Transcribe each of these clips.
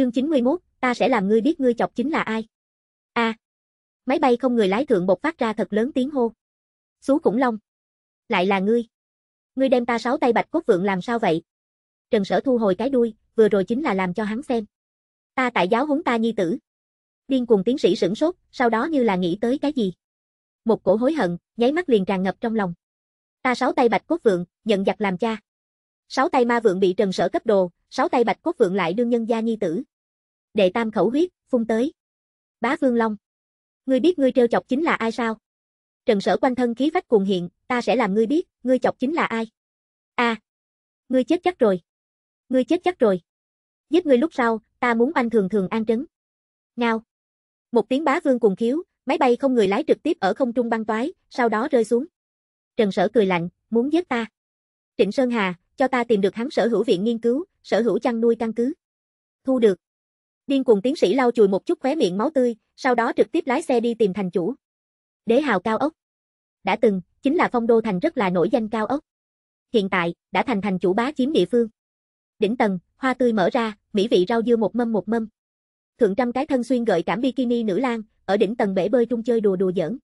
Chương 91, ta sẽ làm ngươi biết ngươi chọc chính là ai. A. máy bay không người lái thượng bộc phát ra thật lớn tiếng hô. Xú khủng long. Lại là ngươi. Ngươi đem ta sáu tay bạch cốt vượng làm sao vậy? Trần Sở thu hồi cái đuôi, vừa rồi chính là làm cho hắn xem. Ta tại giáo huấn ta nhi tử. Điên cuồng tiến sĩ sửng sốt, sau đó như là nghĩ tới cái gì. Một cổ hối hận, nháy mắt liền tràn ngập trong lòng. Ta sáu tay bạch cốt vượng, nhận giặc làm cha. Sáu tay ma vượng bị Trần Sở cấp đồ, sáu tay bạch cốt vượng lại đương nhân gia nhi tử. Đệ tam khẩu huyết, phun tới. Bá Vương Long. Ngươi biết ngươi trêu chọc chính là ai sao? Trần Sở quanh thân khí phách cuồng hiện, ta sẽ làm ngươi biết, ngươi chọc chính là ai. A. ngươi chết chắc rồi. Ngươi chết chắc rồi. Giết ngươi lúc sau, ta muốn anh thường thường an trấn. Ngao. Một tiếng bá vương cuồng khiếu, máy bay không người lái trực tiếp ở không trung băng toái, sau đó rơi xuống. Trần Sở cười lạnh, muốn giết ta. Trịnh Sơn Hà, cho ta tìm được hắn sở hữu viện nghiên cứu, sở hữu chăn nuôi căn cứ. Thu được. Điên cuồng tiến sĩ lau chùi một chút khóe miệng máu tươi, sau đó trực tiếp lái xe đi tìm thành chủ. Đế hào cao ốc. Đã từng, chính là phong đô thành rất là nổi danh cao ốc. Hiện tại, đã thành thành chủ bá chiếm địa phương. Đỉnh tầng, hoa tươi mở ra, mỹ vị rau dưa một mâm một mâm. Thượng trăm cái thân xuyên gợi cảm bikini nữ lang, ở đỉnh tầng bể bơi trung chơi đùa đùa giỡn.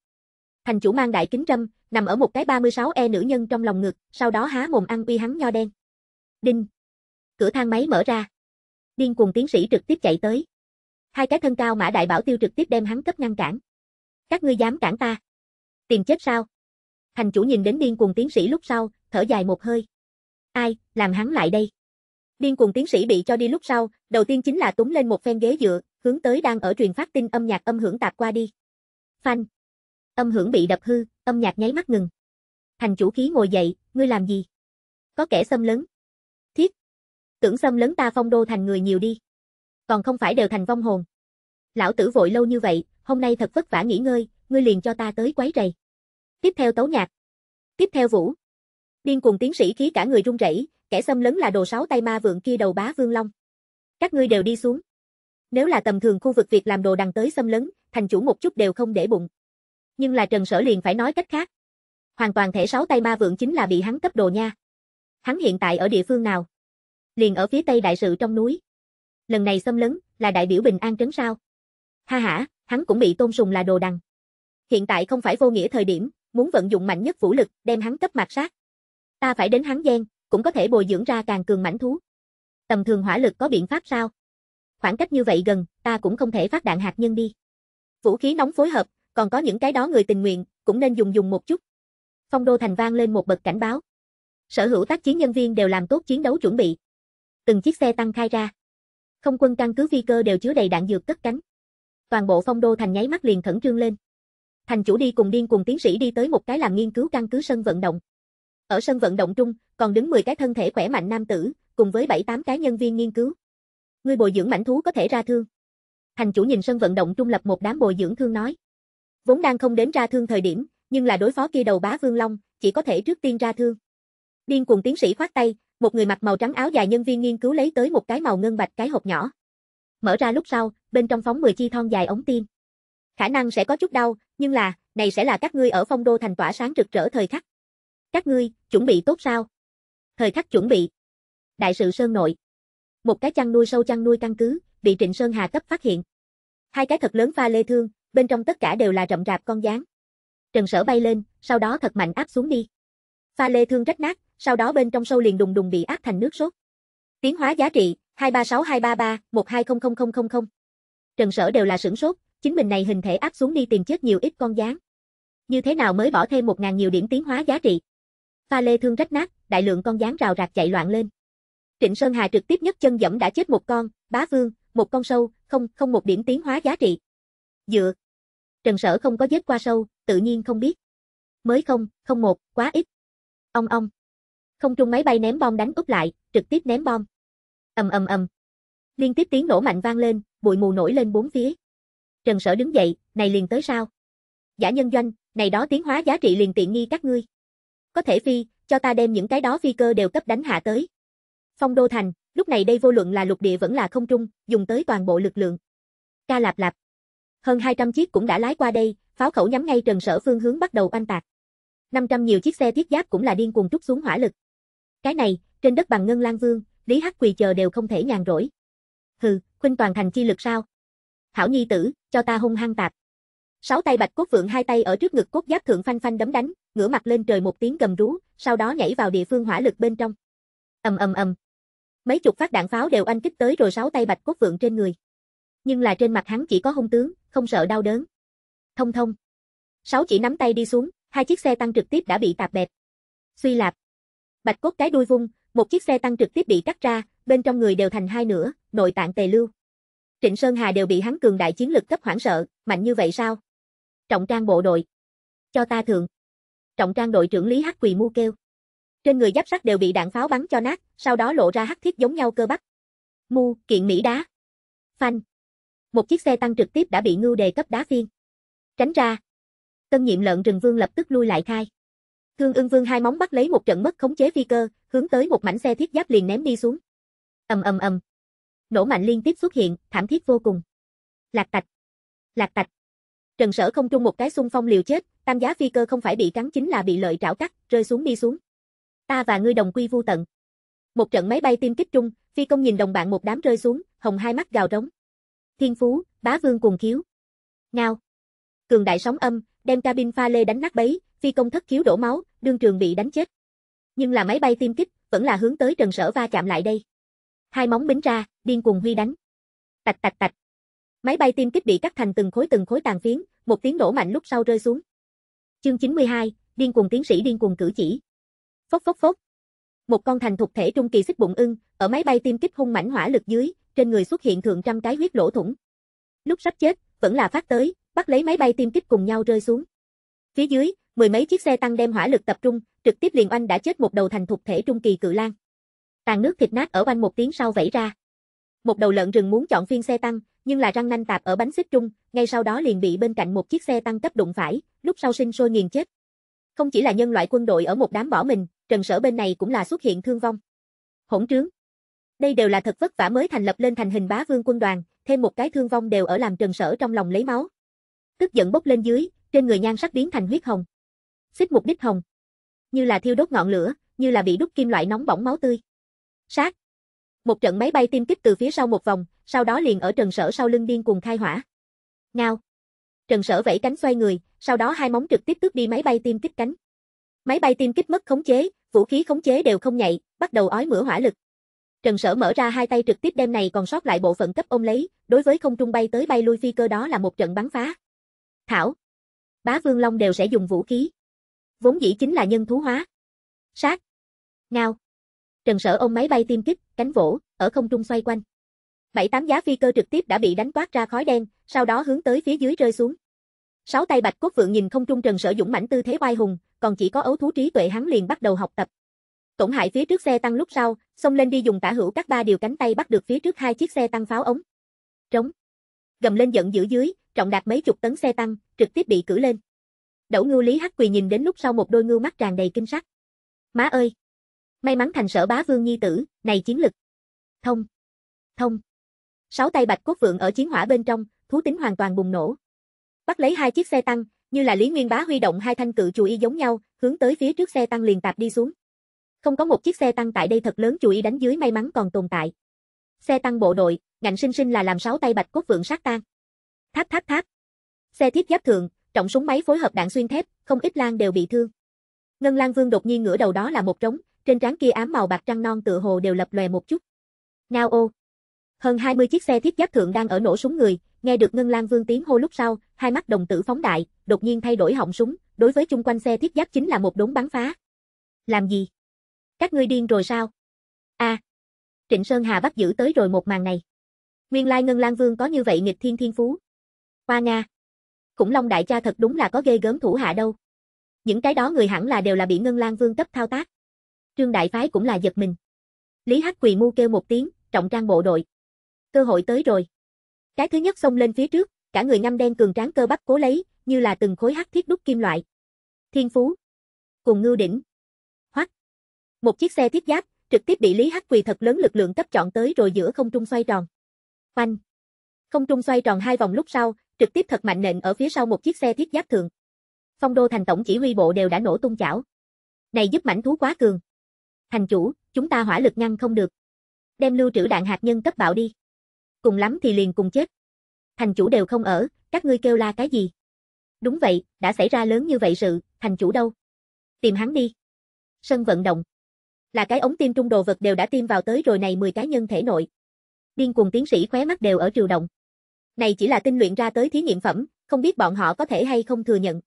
Thành chủ mang đại kính trâm, nằm ở một cái 36E nữ nhân trong lòng ngực, sau đó há mồm ăn uy hắn nho đen. Đinh. Cửa thang máy mở ra. Điên cuồng tiến sĩ trực tiếp chạy tới. Hai cái thân cao mã đại bảo tiêu trực tiếp đem hắn cấp ngăn cản. Các ngươi dám cản ta? Tìm chết sao? Thành chủ nhìn đến điên cuồng tiến sĩ lúc sau, thở dài một hơi. Ai, làm hắn lại đây? Điên cuồng tiến sĩ bị cho đi lúc sau, đầu tiên chính là túm lên một phen ghế dựa, hướng tới đang ở truyền phát tin âm nhạc âm hưởng tạp qua đi. Phanh. Âm hưởng bị đập hư, âm nhạc nháy mắt ngừng. Thành chủ khí ngồi dậy, ngươi làm gì? Có kẻ xâm lấn. Tưởng xâm lấn ta phong đô thành người nhiều đi. Còn không phải đều thành vong hồn. Lão tử vội lâu như vậy, hôm nay thật vất vả nghỉ ngơi, ngươi liền cho ta tới quấy rầy. Tiếp theo tấu nhạc. Tiếp theo vũ. Điên cuồng tiến sĩ khí cả người run rẩy, kẻ xâm lấn là đồ sáu tay ma vượng kia đầu bá vương long. Các ngươi đều đi xuống. Nếu là tầm thường khu vực việc làm đồ đằng tới xâm lấn, thành chủ một chút đều không để bụng. Nhưng là Trần Sở liền phải nói cách khác. Hoàn toàn thể sáu tay ma vượng chính là bị hắn cấp đồ nha. Hắn hiện tại ở địa phương nào? Liền ở phía tây đại sự trong núi. Lần này xâm lấn, là đại biểu bình an trấn sao? Ha ha, hắn cũng bị tôn sùng là đồ đằng. Hiện tại không phải vô nghĩa thời điểm, muốn vận dụng mạnh nhất vũ lực, đem hắn cấp mặt sát. Ta phải đến hắn gen, cũng có thể bồi dưỡng ra càng cường mãnh thú. Tầm thường hỏa lực có biện pháp sao? Khoảng cách như vậy gần, ta cũng không thể phát đạn hạt nhân đi. Vũ khí nóng phối hợp, còn có những cái đó người tình nguyện, cũng nên dùng dùng một chút. Phong đô thành vang lên một bậc cảnh báo. Sở hữu tác chiến nhân viên đều làm tốt chiến đấu chuẩn bị. Từng chiếc xe tăng khai ra. Không quân căn cứ vi cơ đều chứa đầy đạn dược cất cánh. Toàn bộ phong đô thành nháy mắt liền khẩn trương lên. Thành chủ đi cùng điên cùng tiến sĩ đi tới một cái làm nghiên cứu căn cứ sân vận động. Ở sân vận động trung, còn đứng 10 cái thân thể khỏe mạnh nam tử, cùng với 7-8 cái nhân viên nghiên cứu. Người bồi dưỡng mảnh thú có thể ra thương. Thành chủ nhìn sân vận động trung lập một đám bồi dưỡng thương nói. Vốn đang không đến ra thương thời điểm, nhưng là đối phó kia đầu bá vương long, chỉ có thể trước tiên ra thương. Điên cuồng tiến sĩ khoát tay, một người mặc màu trắng áo dài nhân viên nghiên cứu lấy tới một cái màu ngân bạch cái hộp nhỏ. Mở ra lúc sau, bên trong phóng 10 chi thon dài ống tim. Khả năng sẽ có chút đau, nhưng là, này sẽ là các ngươi ở phong đô thành tỏa sáng rực rỡ thời khắc. Các ngươi, chuẩn bị tốt sao? Thời khắc chuẩn bị. Đại sự Sơn Nội. Một cái chăn nuôi sâu chăn nuôi căn cứ, bị Trịnh Sơn Hà cấp phát hiện. Hai cái thật lớn pha lê thương, bên trong tất cả đều là rậm rạp con gián. Trần Sở bay lên, sau đó thật mạnh áp xuống đi. Pha lê thương rách nát, sau đó bên trong sâu liền đùng đùng bị áp thành nước sốt. Tiến hóa giá trị, 236233, 120000. Trần Sở đều là sửng sốt, chính mình này hình thể áp xuống đi tìm chết nhiều ít con gián. Như thế nào mới bỏ thêm 1000 nhiều điểm tiến hóa giá trị? Pha lê thương rách nát, đại lượng con gián rào rạc chạy loạn lên. Trịnh Sơn Hà trực tiếp nhất chân dẫm đã chết một con, bá vương, một con sâu, không, không một điểm tiến hóa giá trị. Dựa. Trần Sở không có giết qua sâu, tự nhiên không biết. Mới không, không một, quá ít. Ông ông. Không trung máy bay ném bom đánh úp lại, trực tiếp ném bom. ầm ầm ầm. Liên tiếp tiếng nổ mạnh vang lên, bụi mù nổi lên bốn phía. Trần Sở đứng dậy, này liền tới sao? Giả nhân doanh, này đó tiến hóa giá trị liền tiện nghi các ngươi. Có thể phi, cho ta đem những cái đó phi cơ đều cấp đánh hạ tới. Phong Đô Thành, lúc này đây vô luận là lục địa vẫn là không trung, dùng tới toàn bộ lực lượng. Ca lạp lạp. Hơn 200 chiếc cũng đã lái qua đây, pháo khẩu nhắm ngay Trần Sở phương hướng bắt đầu oanh tạc. 500 nhiều chiếc xe thiết giáp cũng là điên cuồng trút xuống hỏa lực. Cái này, trên đất bằng Ngân Lan Vương, Lý Hắc Quỳ chờ đều không thể nhàn rỗi. Hừ, khuynh toàn thành chi lực sao? Hảo nhi tử, cho ta hung hăng tạp. Sáu tay bạch cốt vượng hai tay ở trước ngực cốt giáp thượng phanh phanh đấm đánh, ngửa mặt lên trời một tiếng gầm rú, sau đó nhảy vào địa phương hỏa lực bên trong. Ầm ầm ầm. Mấy chục phát đạn pháo đều anh kích tới rồi sáu tay bạch cốt vượng trên người. Nhưng là trên mặt hắn chỉ có hung tướng, không sợ đau đớn. Thông thông. Sáu chỉ nắm tay đi xuống, hai chiếc xe tăng trực tiếp đã bị tạp bẹp. Suy lạp. Bạch cốt cái đuôi vung, một chiếc xe tăng trực tiếp bị cắt ra, bên trong người đều thành hai nửa, nội tạng tề lưu. Trịnh Sơn Hà đều bị hắn cường đại chiến lực cấp hoảng sợ, mạnh như vậy sao? Trọng trang bộ đội. Cho ta thượng. Trọng trang đội trưởng Lý Hắc quỳ mu kêu. Trên người giáp sắt đều bị đạn pháo bắn cho nát, sau đó lộ ra hắc thiết giống nhau cơ bắp. Mu, kiện Mỹ đá. Phanh. Một chiếc xe tăng trực tiếp đã bị ngưu đề cấp đá phiên. Tránh ra. Tân nhiệm lợn rừng vương lập tức lui lại khai. Thương ưng vương hai móng bắt lấy một trận mất khống chế phi cơ, hướng tới một mảnh xe thiết giáp liền ném đi xuống. ầm ầm ầm. Nổ mạnh liên tiếp xuất hiện, thảm thiết vô cùng. Lạc tạch. Lạc tạch. Trần Sở không trung một cái xung phong liều chết, tam giá phi cơ không phải bị cắn chính là bị lợi trảo cắt, rơi xuống đi xuống. Ta và ngươi đồng quy vu tận. Một trận máy bay tiêm kích trung, phi công nhìn đồng bạn một đám rơi xuống, hồng hai mắt gào rống. Thiên phú, bá vương cuồng khiếu. Ngao. Cường đại sóng âm, đem cabin pha lê đánh nát bấy, phi công thất khiếu đổ máu, đương trường bị đánh chết. Nhưng là máy bay tiêm kích, vẫn là hướng tới Trần Sở va chạm lại đây. Hai móng bính ra, điên cuồng huy đánh. Tạch tạch tạch. Máy bay tiêm kích bị cắt thành từng khối từng khối tàn phiến, một tiếng nổ mạnh lúc sau rơi xuống. Chương 92, điên cuồng tiến sĩ điên cuồng cử chỉ. Phốc phốc phốc. Một con thành thuộc thể trung kỳ xích bụng ưng, ở máy bay tiêm kích hung mãnh hỏa lực dưới, trên người xuất hiện thượng trăm cái huyết lỗ thủng. Lúc sắp chết, vẫn là phát tới, bắt lấy máy bay tiêm kích cùng nhau rơi xuống. Phía dưới, mười mấy chiếc xe tăng đem hỏa lực tập trung, trực tiếp liền oanh đã chết một đầu thành thuộc thể trung kỳ cự lang. Tàn nước thịt nát ở oanh một tiếng sau vẩy ra. Một đầu lợn rừng muốn chọn phiên xe tăng, nhưng là răng nanh tạp ở bánh xích trung, ngay sau đó liền bị bên cạnh một chiếc xe tăng cấp đụng phải, lúc sau sinh sôi nghiền chết. Không chỉ là nhân loại quân đội ở một đám bỏ mình, Trần Sở bên này cũng là xuất hiện thương vong. Hỗn trướng. Đây đều là thật vất vả mới thành lập lên thành hình bá vương quân đoàn, thêm một cái thương vong đều ở làm Trần Sở trong lòng lấy máu. Tức giận bốc lên dưới, trên người nhan sắc biến thành huyết hồng. Xích mục đích hồng. Như là thiêu đốt ngọn lửa, như là bị đúc kim loại nóng bỏng máu tươi. Sát. Một trận máy bay tiêm kích từ phía sau một vòng, sau đó liền ở Trần Sở sau lưng điên cuồng khai hỏa. Ngao. Trần Sở vẫy cánh xoay người, sau đó hai móng trực tiếp tước đi máy bay tiêm kích cánh. Máy bay tiêm kích mất khống chế, vũ khí khống chế đều không nhạy, bắt đầu ói mửa hỏa lực. Trần Sở mở ra hai tay trực tiếp đem này còn sót lại bộ phận cấp ôm lấy, đối với không trung bay tới bay lui phi cơ đó là một trận bắn phá. Thảo. Bá Vương Long đều sẽ dùng vũ khí. Vốn dĩ chính là nhân thú hóa. Sát. Ngao. Trần Sở ôm máy bay tiêm kích, cánh vỗ, ở không trung xoay quanh. Bảy tám giá phi cơ trực tiếp đã bị đánh toát ra khói đen, sau đó hướng tới phía dưới rơi xuống. Sáu tay bạch cốt vượng nhìn không trung Trần Sở dũng mãnh tư thế oai hùng, còn chỉ có ấu thú trí tuệ hắn liền bắt đầu học tập. Tổn hại phía trước xe tăng lúc sau, xông lên đi dùng tả hữu các ba điều cánh tay bắt được phía trước hai chiếc xe tăng pháo ống. Trống. Gầm lên giận dữ dưới, trọng đạt mấy chục tấn xe tăng, trực tiếp bị cử lên. Đẩu ngưu Lý Hắc quỳ nhìn đến lúc sau một đôi ngưu mắt tràn đầy kinh sắc. Má ơi! May mắn thành sở bá vương nhi tử, này chiến lực. Thông. Thông. Sáu tay bạch cốt vượng ở chiến hỏa bên trong, thú tính hoàn toàn bùng nổ. Bắt lấy hai chiếc xe tăng, như là Lý Nguyên Bá huy động hai thanh cự chù y giống nhau, hướng tới phía trước xe tăng liền tạp đi xuống. Không có một chiếc xe tăng tại đây thật lớn chù y đánh dưới may mắn còn tồn tại. Xe tăng bộ đội, ngạnh sinh sinh là làm sáu tay bạch cốt vượng sát tan. Tháp tháp tháp. Xe thiết giáp thượng, trọng súng máy phối hợp đạn xuyên thép, không ít lang đều bị thương. Ngân Lang Vương đột nhiên ngửa đầu đó là một trống, trên trán kia ám màu bạc trăng non tựa hồ đều lập lòe một chút. Ngao ô. Hơn 20 chiếc xe thiết giáp thượng đang ở nổ súng người, nghe được Ngân Lang Vương tiếng hô lúc sau, hai mắt đồng tử phóng đại, đột nhiên thay đổi họng súng, đối với chung quanh xe thiết giáp chính là một đống bắn phá. Làm gì? Các ngươi điên rồi sao? A. À, Trịnh Sơn Hà bắt giữ tới rồi một màn này. Nguyên lai Ngân Lang Vương có như vậy nghịch thiên thiên phú. Hoa Nga. Khủng Long đại cha thật đúng là có ghê gớm thủ hạ đâu. Những cái đó người hẳn là đều là bị Ngân Lang Vương cấp thao tác. Trương Đại Phái cũng là giật mình. Lý Hắc quỳ mu kêu một tiếng, trọng trang bộ đội. Cơ hội tới rồi. Cái thứ nhất xông lên phía trước, cả người ngăm đen cường tráng cơ bắp cố lấy, như là từng khối hắc thiết đúc kim loại. Thiên Phú. Cùng ngưu đỉnh. Hoắc. Một chiếc xe thiết giáp, trực tiếp bị Lý Hắc quỳ thật lớn lực lượng cấp chọn tới rồi giữa không trung xoay tròn. Oanh. Không trung xoay tròn hai vòng lúc sau, trực tiếp thật mạnh nện ở phía sau một chiếc xe thiết giáp thường. Phong đô thành tổng chỉ huy bộ đều đã nổ tung chảo. Này giúp mảnh thú quá cường. Thành chủ, chúng ta hỏa lực ngăn không được. Đem lưu trữ đạn hạt nhân cấp bạo đi. Cùng lắm thì liền cùng chết. Thành chủ đều không ở, các ngươi kêu la cái gì? Đúng vậy, đã xảy ra lớn như vậy sự, thành chủ đâu? Tìm hắn đi. Sân vận động. Là cái ống tiêm trung đồ vật đều đã tiêm vào tới rồi này 10 cá nhân thể nội. Điên cuồng tiến sĩ khóe mắt đều ở triều động. Này chỉ là tinh luyện ra tới thí nghiệm phẩm, không biết bọn họ có thể hay không thừa nhận.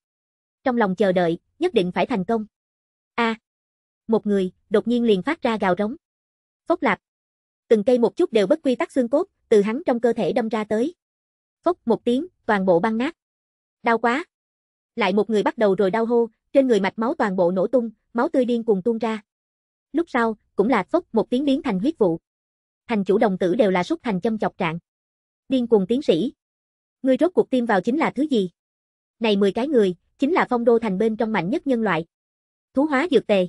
Trong lòng chờ đợi, nhất định phải thành công. A. một người, đột nhiên liền phát ra gào rống. Phốc lạp. Từng cây một chút đều bất quy tắc xương cốt, từ hắn trong cơ thể đâm ra tới. Phốc một tiếng, toàn bộ băng nát. Đau quá. Lại một người bắt đầu rồi đau hô, trên người mạch máu toàn bộ nổ tung, máu tươi điên cuồng tuôn ra. Lúc sau, cũng là phốc một tiếng biến thành huyết vụ. Thành chủ đồng tử đều là xúc thành châm chọc trạng. Điên cuồng tiến sĩ. Ngươi rốt cuộc tiêm vào chính là thứ gì? Này 10 cái người, chính là phong đô thành bên trong mạnh nhất nhân loại. Thú hóa dược tề.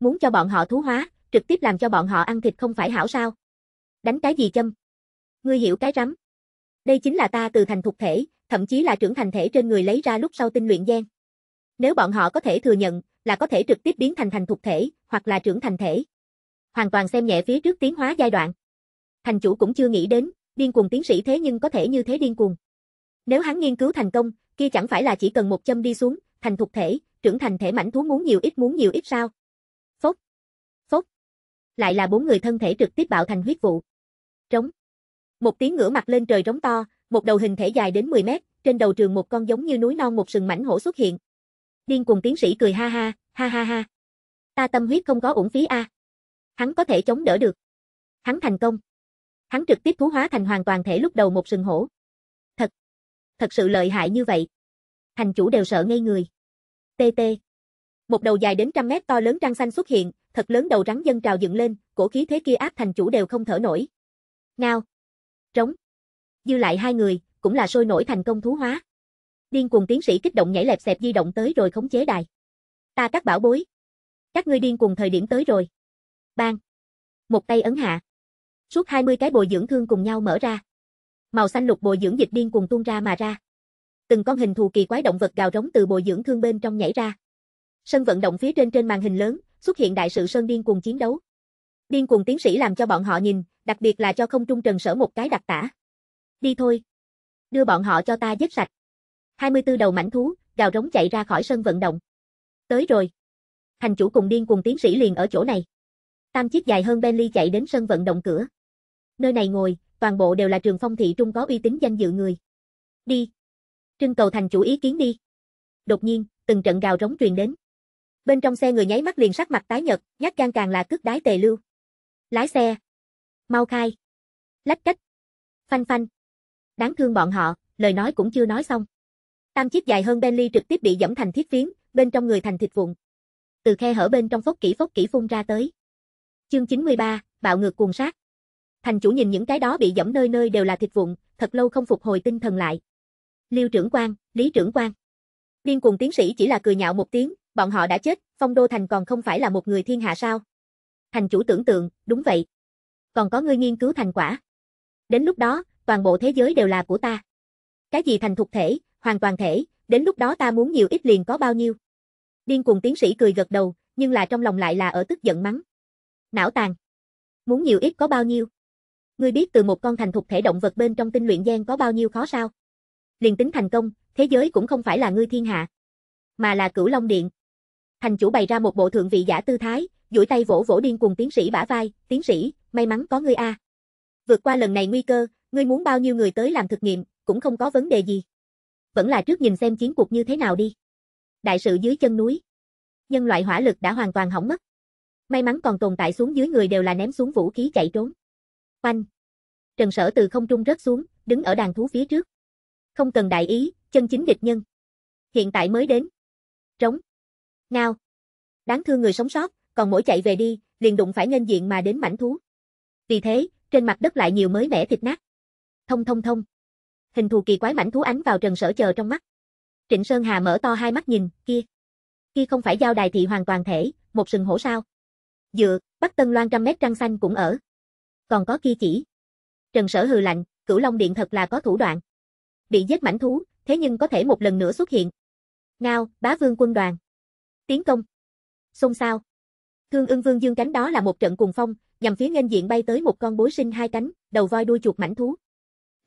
Muốn cho bọn họ thú hóa, trực tiếp làm cho bọn họ ăn thịt không phải hảo sao? Đánh cái gì châm? Ngươi hiểu cái rắm. Đây chính là ta từ thành thuộc thể, thậm chí là trưởng thành thể trên người lấy ra lúc sau tinh luyện gen. Nếu bọn họ có thể thừa nhận, là có thể trực tiếp biến thành thành thuộc thể, hoặc là trưởng thành thể. Hoàn toàn xem nhẹ phía trước tiến hóa giai đoạn. Thành chủ cũng chưa nghĩ đến, điên cuồng tiến sĩ thế nhưng có thể như thế điên cuồng. Nếu hắn nghiên cứu thành công, kia chẳng phải là chỉ cần một châm đi xuống, thành thuộc thể, trưởng thành thể mảnh thú muốn nhiều ít muốn nhiều ít sao? Phốc, phốc. Lại là bốn người thân thể trực tiếp bạo thành huyết vụ. Trống. Một tiếng ngửa mặt lên trời trống to, một đầu hình thể dài đến 10 mét, trên đầu trường một con giống như núi non một sừng mảnh hổ xuất hiện. Điên cuồng tiến sĩ cười ha ha, ha ha ha. Ta tâm huyết không có uổng phí a. Hắn có thể chống đỡ được. Hắn thành công. Hắn trực tiếp thú hóa thành hoàn toàn thể lúc đầu một sừng hổ. Thật. Thật sự lợi hại như vậy. Thành chủ đều sợ ngây người. TT. Một đầu dài đến trăm mét to lớn trăng xanh xuất hiện, thật lớn đầu rắn dân trào dựng lên, cổ khí thế kia áp thành chủ đều không thở nổi. Ngao. Trống. Dư lại hai người, cũng là sôi nổi thành công thú hóa. Điên cuồng tiến sĩ kích động nhảy lẹp xẹp di động tới rồi khống chế đài. Ta các bảo bối. Các ngươi điên cuồng thời điểm tới rồi. Bang. Một tay ấn hạ. Suốt 20 cái bồi dưỡng thương cùng nhau mở ra. Màu xanh lục bồi dưỡng dịch điên cuồng tuôn ra mà ra. Từng con hình thù kỳ quái động vật gào rống từ bồi dưỡng thương bên trong nhảy ra. Sân vận động phía trên trên màn hình lớn, xuất hiện đại sự sơn điên cuồng chiến đấu. Điên cuồng tiến sĩ làm cho bọn họ nhìn, đặc biệt là cho không trung trần sở một cái đặc tả. Đi thôi. Đưa bọn họ cho ta giết sạch. 24 đầu mảnh thú, gào rống chạy ra khỏi sân vận động. Tới rồi. Thành chủ cùng điên cuồng tiến sĩ liền ở chỗ này. Tam chiếc dài hơn Bentley chạy đến sân vận động cửa. Nơi này ngồi, toàn bộ đều là trường phong thị trung có uy tín danh dự người. Đi. Trưng cầu thành chủ ý kiến đi. Đột nhiên, từng trận gào rống truyền đến. Bên trong xe người nháy mắt liền sắc mặt tái nhợt, nhát gan càng là cước đái tề lưu. Lái xe. Mau khai. Lách cách. Phanh phanh. Đáng thương bọn họ, lời nói cũng chưa nói xong. Tam chiếc dài hơn Bentley trực tiếp bị dẫm thành thiết phiến, bên trong người thành thịt vụn. Từ khe hở bên trong phốc kỹ phốc kỹ phun ra tới. Chương 93, bạo ngược cuồng sát. Thành chủ nhìn những cái đó bị dẫm nơi nơi đều là thịt vụn, thật lâu không phục hồi tinh thần lại. Liêu trưởng quan, Lý trưởng quan. Điên cuồng tiến sĩ chỉ là cười nhạo một tiếng, bọn họ đã chết, phong đô thành còn không phải là một người thiên hạ sao. Thành chủ tưởng tượng, đúng vậy. Còn có ngươi nghiên cứu thành quả. Đến lúc đó, toàn bộ thế giới đều là của ta. Cái gì thành thuộc thể, hoàn toàn thể, đến lúc đó ta muốn nhiều ít liền có bao nhiêu. Điên cuồng tiến sĩ cười gật đầu, nhưng là trong lòng lại là ở tức giận mắng. Não tàn. Muốn nhiều ít có bao nhiêu. Ngươi biết từ một con thành thuộc thể động vật bên trong tinh luyện gen có bao nhiêu khó sao? Liền tính thành công, thế giới cũng không phải là ngươi thiên hạ, mà là cửu long điện. Thành chủ bày ra một bộ thượng vị giả tư thái, duỗi tay vỗ vỗ điên cuồng tiến sĩ bả vai, tiến sĩ, may mắn có ngươi a. Vượt qua lần này nguy cơ, ngươi muốn bao nhiêu người tới làm thực nghiệm, cũng không có vấn đề gì. Vẫn là trước nhìn xem chiến cuộc như thế nào đi. Đại sự dưới chân núi. Nhân loại hỏa lực đã hoàn toàn hỏng mất. May mắn còn tồn tại xuống dưới người đều là ném xuống vũ khí chạy trốn. Oanh. Trần sở từ không trung rớt xuống, đứng ở đàn thú phía trước. Không cần đại ý, chân chính địch nhân. Hiện tại mới đến. Trống. Ngao. Đáng thương người sống sót, còn mỗi chạy về đi, liền đụng phải nhân diện mà đến mảnh thú. Vì thế, trên mặt đất lại nhiều mới mẻ thịt nát. Thông thông thông. Hình thù kỳ quái mảnh thú ánh vào Trần Sở chờ trong mắt. Trịnh Sơn Hà mở to hai mắt nhìn, kia. Kia không phải giao đài thị hoàn toàn thể, một sừng hổ sao. Dựa, Bắc Tân Loan trăm mét trăng xanh cũng ở. Còn có kia chỉ. Trần Sở hừ lạnh, cửu Long Điện thật là có thủ đoạn. Bị giết mảnh thú, thế nhưng có thể một lần nữa xuất hiện. Ngao, bá vương quân đoàn. Tiến công. Xôn xao. Thương ưng vương dương cánh đó là một trận cùng phong, nhằm phía nghênh diện bay tới một con bối sinh hai cánh, đầu voi đuôi chuột mảnh thú.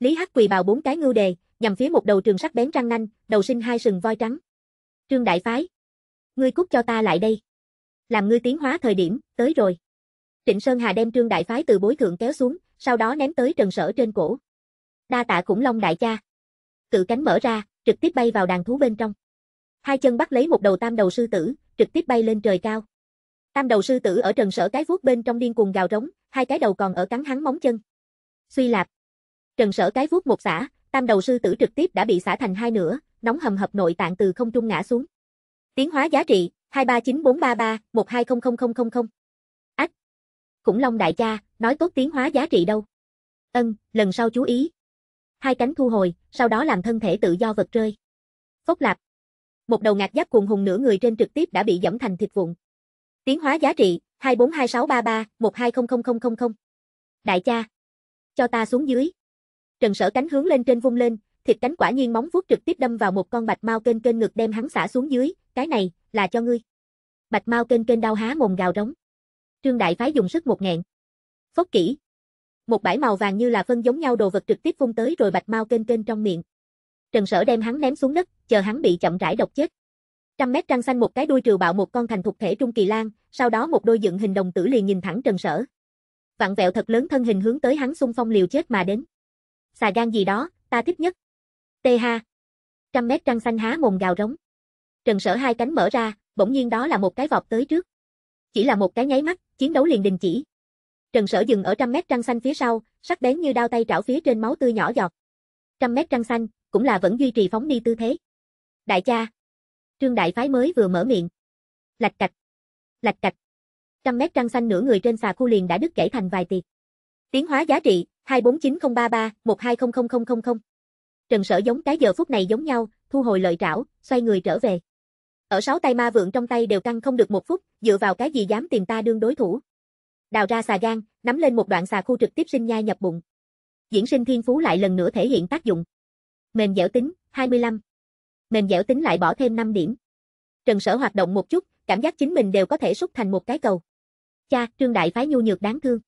Lý Hắc quỳ bào bốn cái ngưu đề, nhằm phía một đầu trường sắc bén răng nanh, đầu sinh hai sừng voi trắng. Trương Đại Phái. Ngươi cút cho ta lại đây. Làm ngươi tiến hóa thời điểm, tới rồi. Trịnh Sơn Hà đem Trương Đại Phái từ bối thượng kéo xuống, sau đó ném tới Trần Sở trên cổ. Đa tạ khủng long đại cha. Cự cánh mở ra, trực tiếp bay vào đàn thú bên trong. Hai chân bắt lấy một đầu tam đầu sư tử, trực tiếp bay lên trời cao. Tam đầu sư tử ở Trần Sở cái vuốt bên trong điên cuồng gào rống, hai cái đầu còn ở cắn hắn móng chân. Suy lạp. Trần Sở cái vuốt một xả, tam đầu sư tử trực tiếp đã bị xả thành hai nửa, nóng hầm hập nội tạng từ không trung ngã xuống. Tiến hóa giá trị 239433 120000. Ách. Khủng long đại cha, nói tốt tiến hóa giá trị đâu? Ân, lần sau chú ý. Hai cánh thu hồi, sau đó làm thân thể tự do vật rơi. Phốc lạp. Một đầu ngạc giáp cuồng hùng nửa người trên trực tiếp đã bị dẫm thành thịt vụn. Tiến hóa giá trị 242633 120000. Đại cha, cho ta xuống dưới. Trần Sở cánh hướng lên trên vung lên, thịt cánh quả nhiên móng vuốt trực tiếp đâm vào một con bạch mao kênh kênh ngực đem hắn xả xuống dưới, cái này là cho ngươi. Bạch mao kênh kênh đau há mồm gào rống. Trương Đại Phái dùng sức một nghẹn. Phốc kỹ. Một bãi màu vàng như là phân giống nhau đồ vật trực tiếp vung tới rồi bạch mao kênh kênh trong miệng. Trần Sở đem hắn ném xuống đất, chờ hắn bị chậm rãi độc chết. Trăm mét trăng xanh một cái đuôi trừ bạo một con thành thuộc thể trung kỳ lan, sau đó một đôi dựng hình đồng tử liền nhìn thẳng Trần Sở. Vặn vẹo thật lớn thân hình hướng tới hắn xung phong liều chết mà đến. Xà gan gì đó, ta thích nhất. Tê ha. Trăm mét trăng xanh há mồm gào rống. Trần Sở hai cánh mở ra, bỗng nhiên đó là một cái vọt tới trước. Chỉ là một cái nháy mắt, chiến đấu liền đình chỉ. Trần Sở dừng ở trăm mét trăng xanh phía sau, sắc bén như đao tay trảo phía trên máu tươi nhỏ giọt. Trăm mét trăng xanh, cũng là vẫn duy trì phóng đi tư thế. Đại cha. Trương Đại Phái mới vừa mở miệng. Lạch cạch. Lạch cạch. Trăm mét trăng xanh nửa người trên xà khu liền đã đứt gãy thành vài tiệt. Tiến hóa giá trị, 249033, 120000. Trần Sở giống cái giờ phút này giống nhau, thu hồi lợi trảo, xoay người trở về. Ở sáu tay ma vượng trong tay đều căng không được một phút, dựa vào cái gì dám tìm ta đương đối thủ. Đào ra xà gan, nắm lên một đoạn xà khu trực tiếp sinh nhai nhập bụng. Diễn sinh thiên phú lại lần nữa thể hiện tác dụng. Mềm dẻo tính, 25. Mềm dẻo tính lại bỏ thêm 5 điểm. Trần Sở hoạt động một chút, cảm giác chính mình đều có thể xúc thành một cái cầu. Cha, Trương Đại phái nhu nhược đáng thương.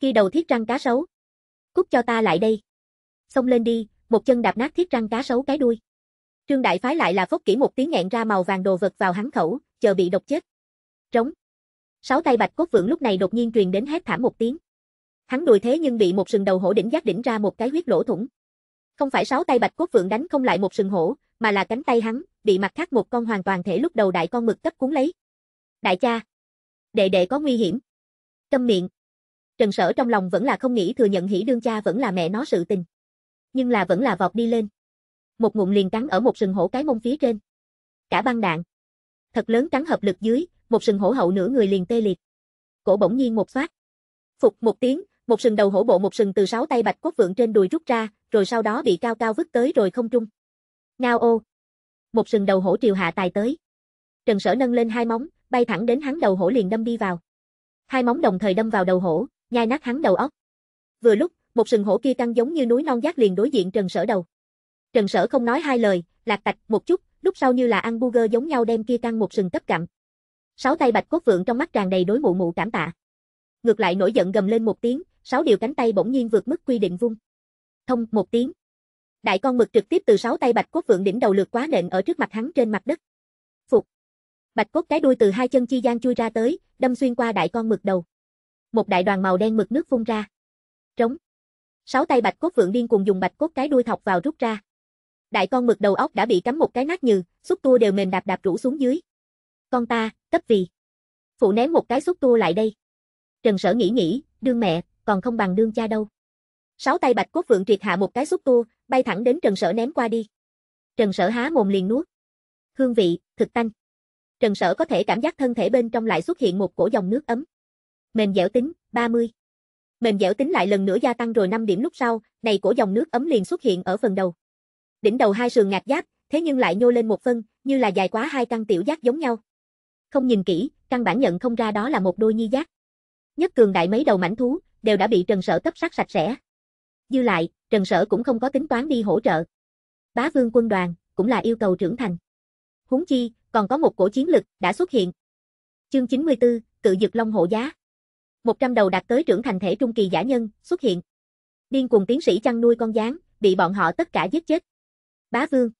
Khi đầu thiết răng cá sấu. Cút cho ta lại đây. Xông lên đi, một chân đạp nát thiết răng cá sấu cái đuôi. Trương Đại phái lại là phốc kỹ một tiếng nghẹn ra màu vàng đồ vật vào hắn khẩu, chờ bị độc chết. Trống. Sáu tay bạch cốt vượng lúc này đột nhiên truyền đến hét thảm một tiếng. Hắn đùi thế nhưng bị một sừng đầu hổ đỉnh giác đỉnh ra một cái huyết lỗ thủng. Không phải sáu tay bạch cốt vượng đánh không lại một sừng hổ, mà là cánh tay hắn, bị mặt khác một con hoàn toàn thể lúc đầu đại con mực cấp cuốn lấy. Đại cha. Đệ đệ có nguy hiểm. Câm miệng. Trần Sở trong lòng vẫn là không nghĩ thừa nhận hỉ đương cha vẫn là mẹ nó sự tình. Nhưng là vẫn là vọt đi lên. Một ngụm liền cắn ở một sừng hổ cái mông phía trên. Cả băng đạn. Thật lớn cắn hợp lực dưới, một sừng hổ hậu nửa người liền tê liệt. Cổ bỗng nhiên một xoát. Phục một tiếng, một sừng đầu hổ bộ một sừng từ sáu tay bạch cốt vượng trên đùi rút ra, rồi sau đó bị cao cao vứt tới rồi không trung. Ngao ô. Một sừng đầu hổ triều hạ tài tới. Trần Sở nâng lên hai móng, bay thẳng đến hắn đầu hổ liền đâm đi vào. Hai móng đồng thời đâm vào đầu hổ, nhai nát hắn đầu óc. Vừa lúc, một sừng hổ kia căng giống như núi non giác liền đối diện Trần Sở đầu. Trần Sở không nói hai lời, lạc tạch một chút, lúc sau như là ăn burger giống nhau đem kia căng một sừng cấp cặm. Sáu tay bạch cốt vượng trong mắt tràn đầy đối mụ mụ cảm tạ. Ngược lại nổi giận gầm lên một tiếng, sáu điều cánh tay bỗng nhiên vượt mức quy định vung. Thông một tiếng. Đại con mực trực tiếp từ sáu tay bạch cốt vượng đỉnh đầu lượt quá nện ở trước mặt hắn trên mặt đất. Phục. Bạch cốt cái đuôi từ hai chân chi gian chui ra tới, đâm xuyên qua đại con mực đầu. Một đại đoàn màu đen mực nước phun ra. Trống. Sáu tay bạch cốt vượng điên cùng dùng bạch cốt cái đuôi thọc vào rút ra. Đại con mực đầu óc đã bị cắm một cái nát nhừ, xúc tua đều mềm đạp đạp rủ xuống dưới. Con ta, cấp vì. Phụ ném một cái xúc tua lại đây. Trần Sở nghĩ nghĩ, đương mẹ, còn không bằng đương cha đâu. Sáu tay bạch cốt vượng triệt hạ một cái xúc tua, bay thẳng đến Trần Sở ném qua đi. Trần Sở há mồm liền nuốt. Hương vị, thực tanh. Trần Sở có thể cảm giác thân thể bên trong lại xuất hiện một cổ dòng nước ấm. Mềm dẻo tính, 30. Mềm dẻo tính lại lần nữa gia tăng rồi 5 điểm lúc sau, này cổ dòng nước ấm liền xuất hiện ở phần đầu. Đỉnh đầu hai sườn ngạc giáp, thế nhưng lại nhô lên một phân, như là dài quá hai căn tiểu giác giống nhau. Không nhìn kỹ, căn bản nhận không ra đó là một đôi nhi giác. Nhất cường đại mấy đầu mảnh thú, đều đã bị Trần Sở cấp sát sạch sẽ. Dư lại, Trần Sở cũng không có tính toán đi hỗ trợ. Bá vương quân đoàn, cũng là yêu cầu trưởng thành. Huống chi, còn có một cổ chiến lực, đã xuất hiện. Chương 94, cự dực long hộ giá. 100 đầu đạt tới trưởng thành thể trung kỳ giả nhân, xuất hiện. Điên cuồng tiến sĩ chăn nuôi con gián, bị bọn họ tất cả giết chết. Bá vương.